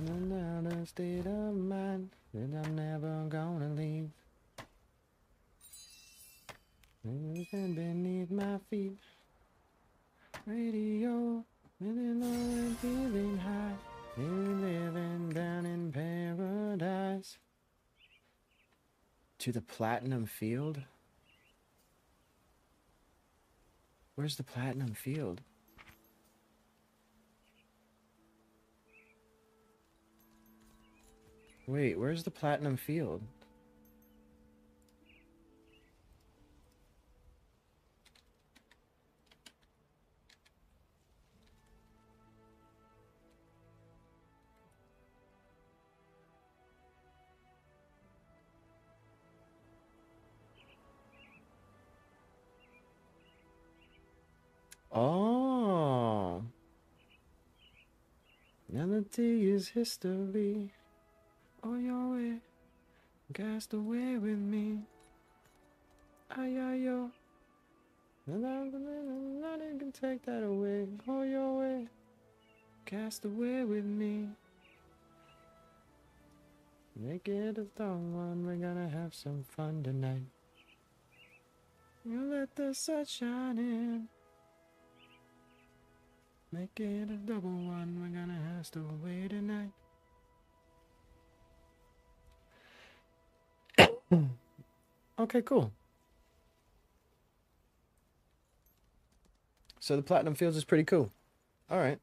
In another state of mind that I'm never gonna leave. Everything beneath my feet. Radio, living and feeling high. We're living down in paradise. To the platinum field? Where's the platinum field? Wait, where's the platinum field? Oh. Tea is history. Oh, your way. Cast away with me. Ay, ay, yo. Nothing can take that away. Oh, your way. Cast away with me. Make it a long one. We're gonna have some fun tonight. You let the sun shine in. Make it a double one. We're gonna have to wait tonight. Hmm. okay, cool. So the platinum fields is pretty cool. All right.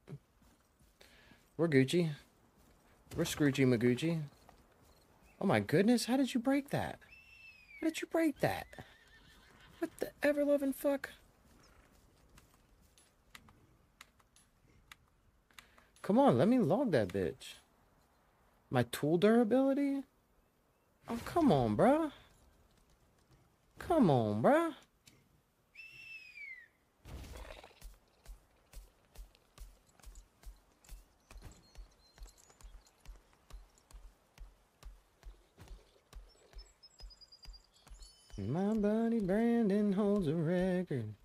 We're Gucci. We're Scroogey Magucci. Oh my goodness, how did you break that? How did you break that? What the ever loving fuck? Come on, let me log that bitch. My tool durability? Oh, come on, bruh. Come on, bruh. My buddy Brandon holds a record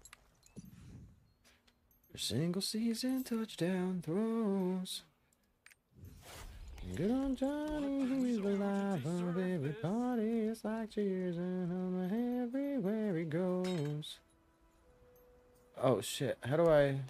for single season touchdown throws. Good on Johnny, he's the life of every party. It's like cheers and hum everywhere he goes. Oh shit, how do I.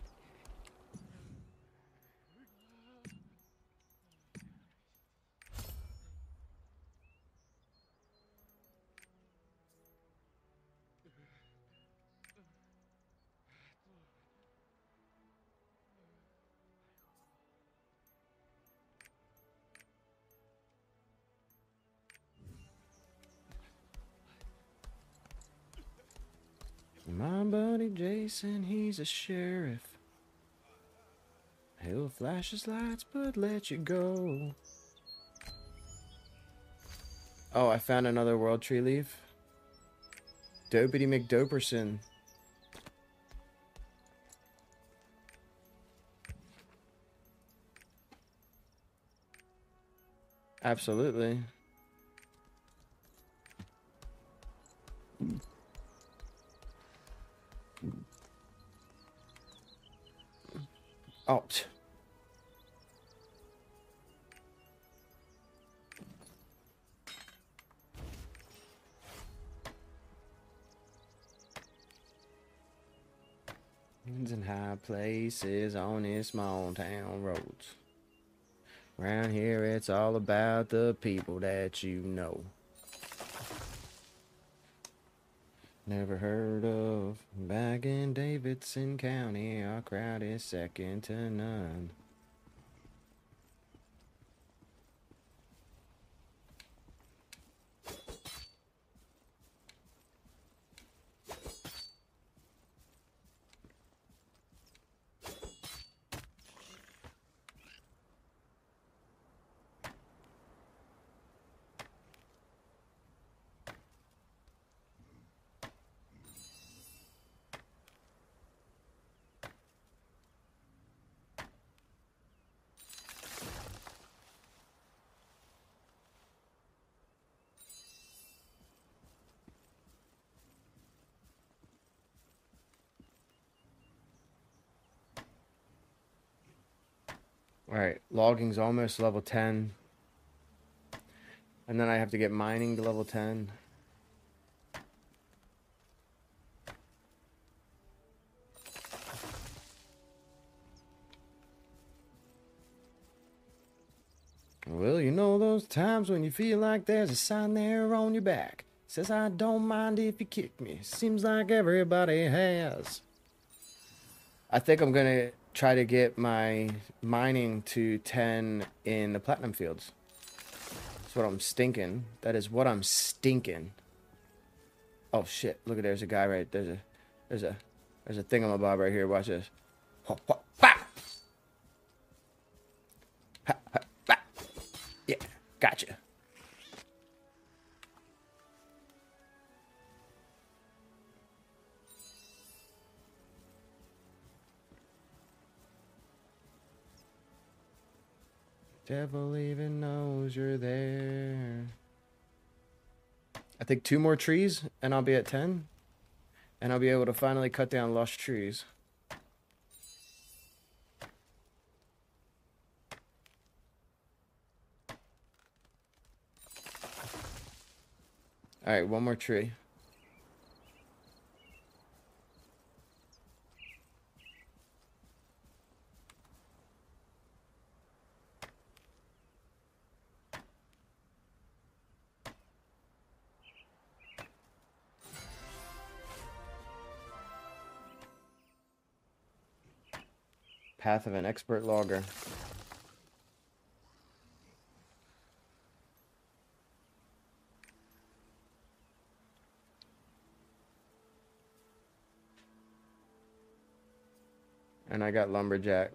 Buddy Jason, he's a sheriff. He'll flash his lights but let you go. Oh, I found another world tree leaf. Dopity McDoperson. Absolutely. T- Winds in high places on these small town roads. Around here, it's all about the people that you know. Never heard of. Back in Davidson County, our crowd is second to none. Alright, logging's almost level 10. And then I have to get mining to level 10. Well, you know those times when you feel like there's a sign there on your back. Says, I don't mind if you kick me. Seems like everybody has. I think I'm gonna try to get my mining to 10 in the platinum fields. That's what I'm stinking. That is what I'm stinking. Oh shit! Look at there's a guy right there's a there's a there's a thingamabob right here. Watch this. Ha, ha, bah! Yeah, gotcha. Devil even knows you're there. I think two more trees and I'll be at 10. And I'll be able to finally cut down lush trees. Alright, one more tree. Path of an expert logger. And I got lumberjack.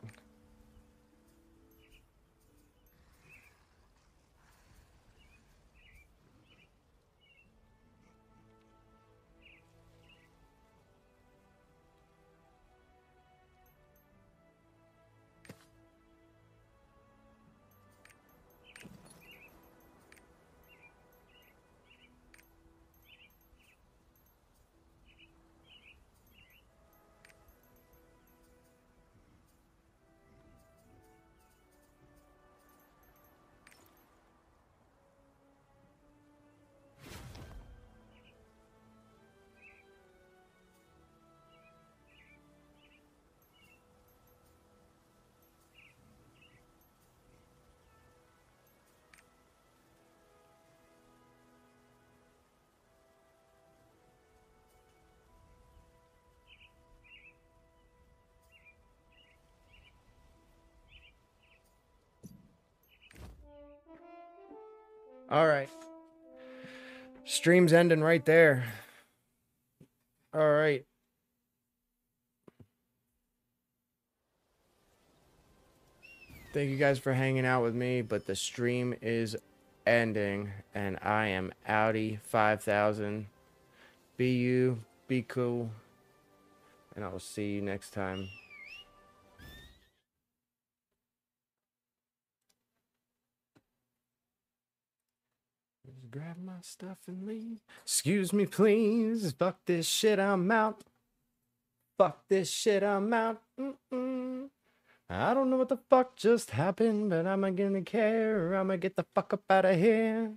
All right. Stream's ending right there. All right. Thank you guys for hanging out with me, but the stream is ending and I am outie 5000. Be you, be cool, and I will see you next time. Grab my stuff and leave. Excuse me, please. Fuck this shit, I'm out. Fuck this shit, I'm out. Mm-mm. I don't know what the fuck just happened, but I'm not gonna care. I'm gonna get the fuck up out of here.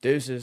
Deuces.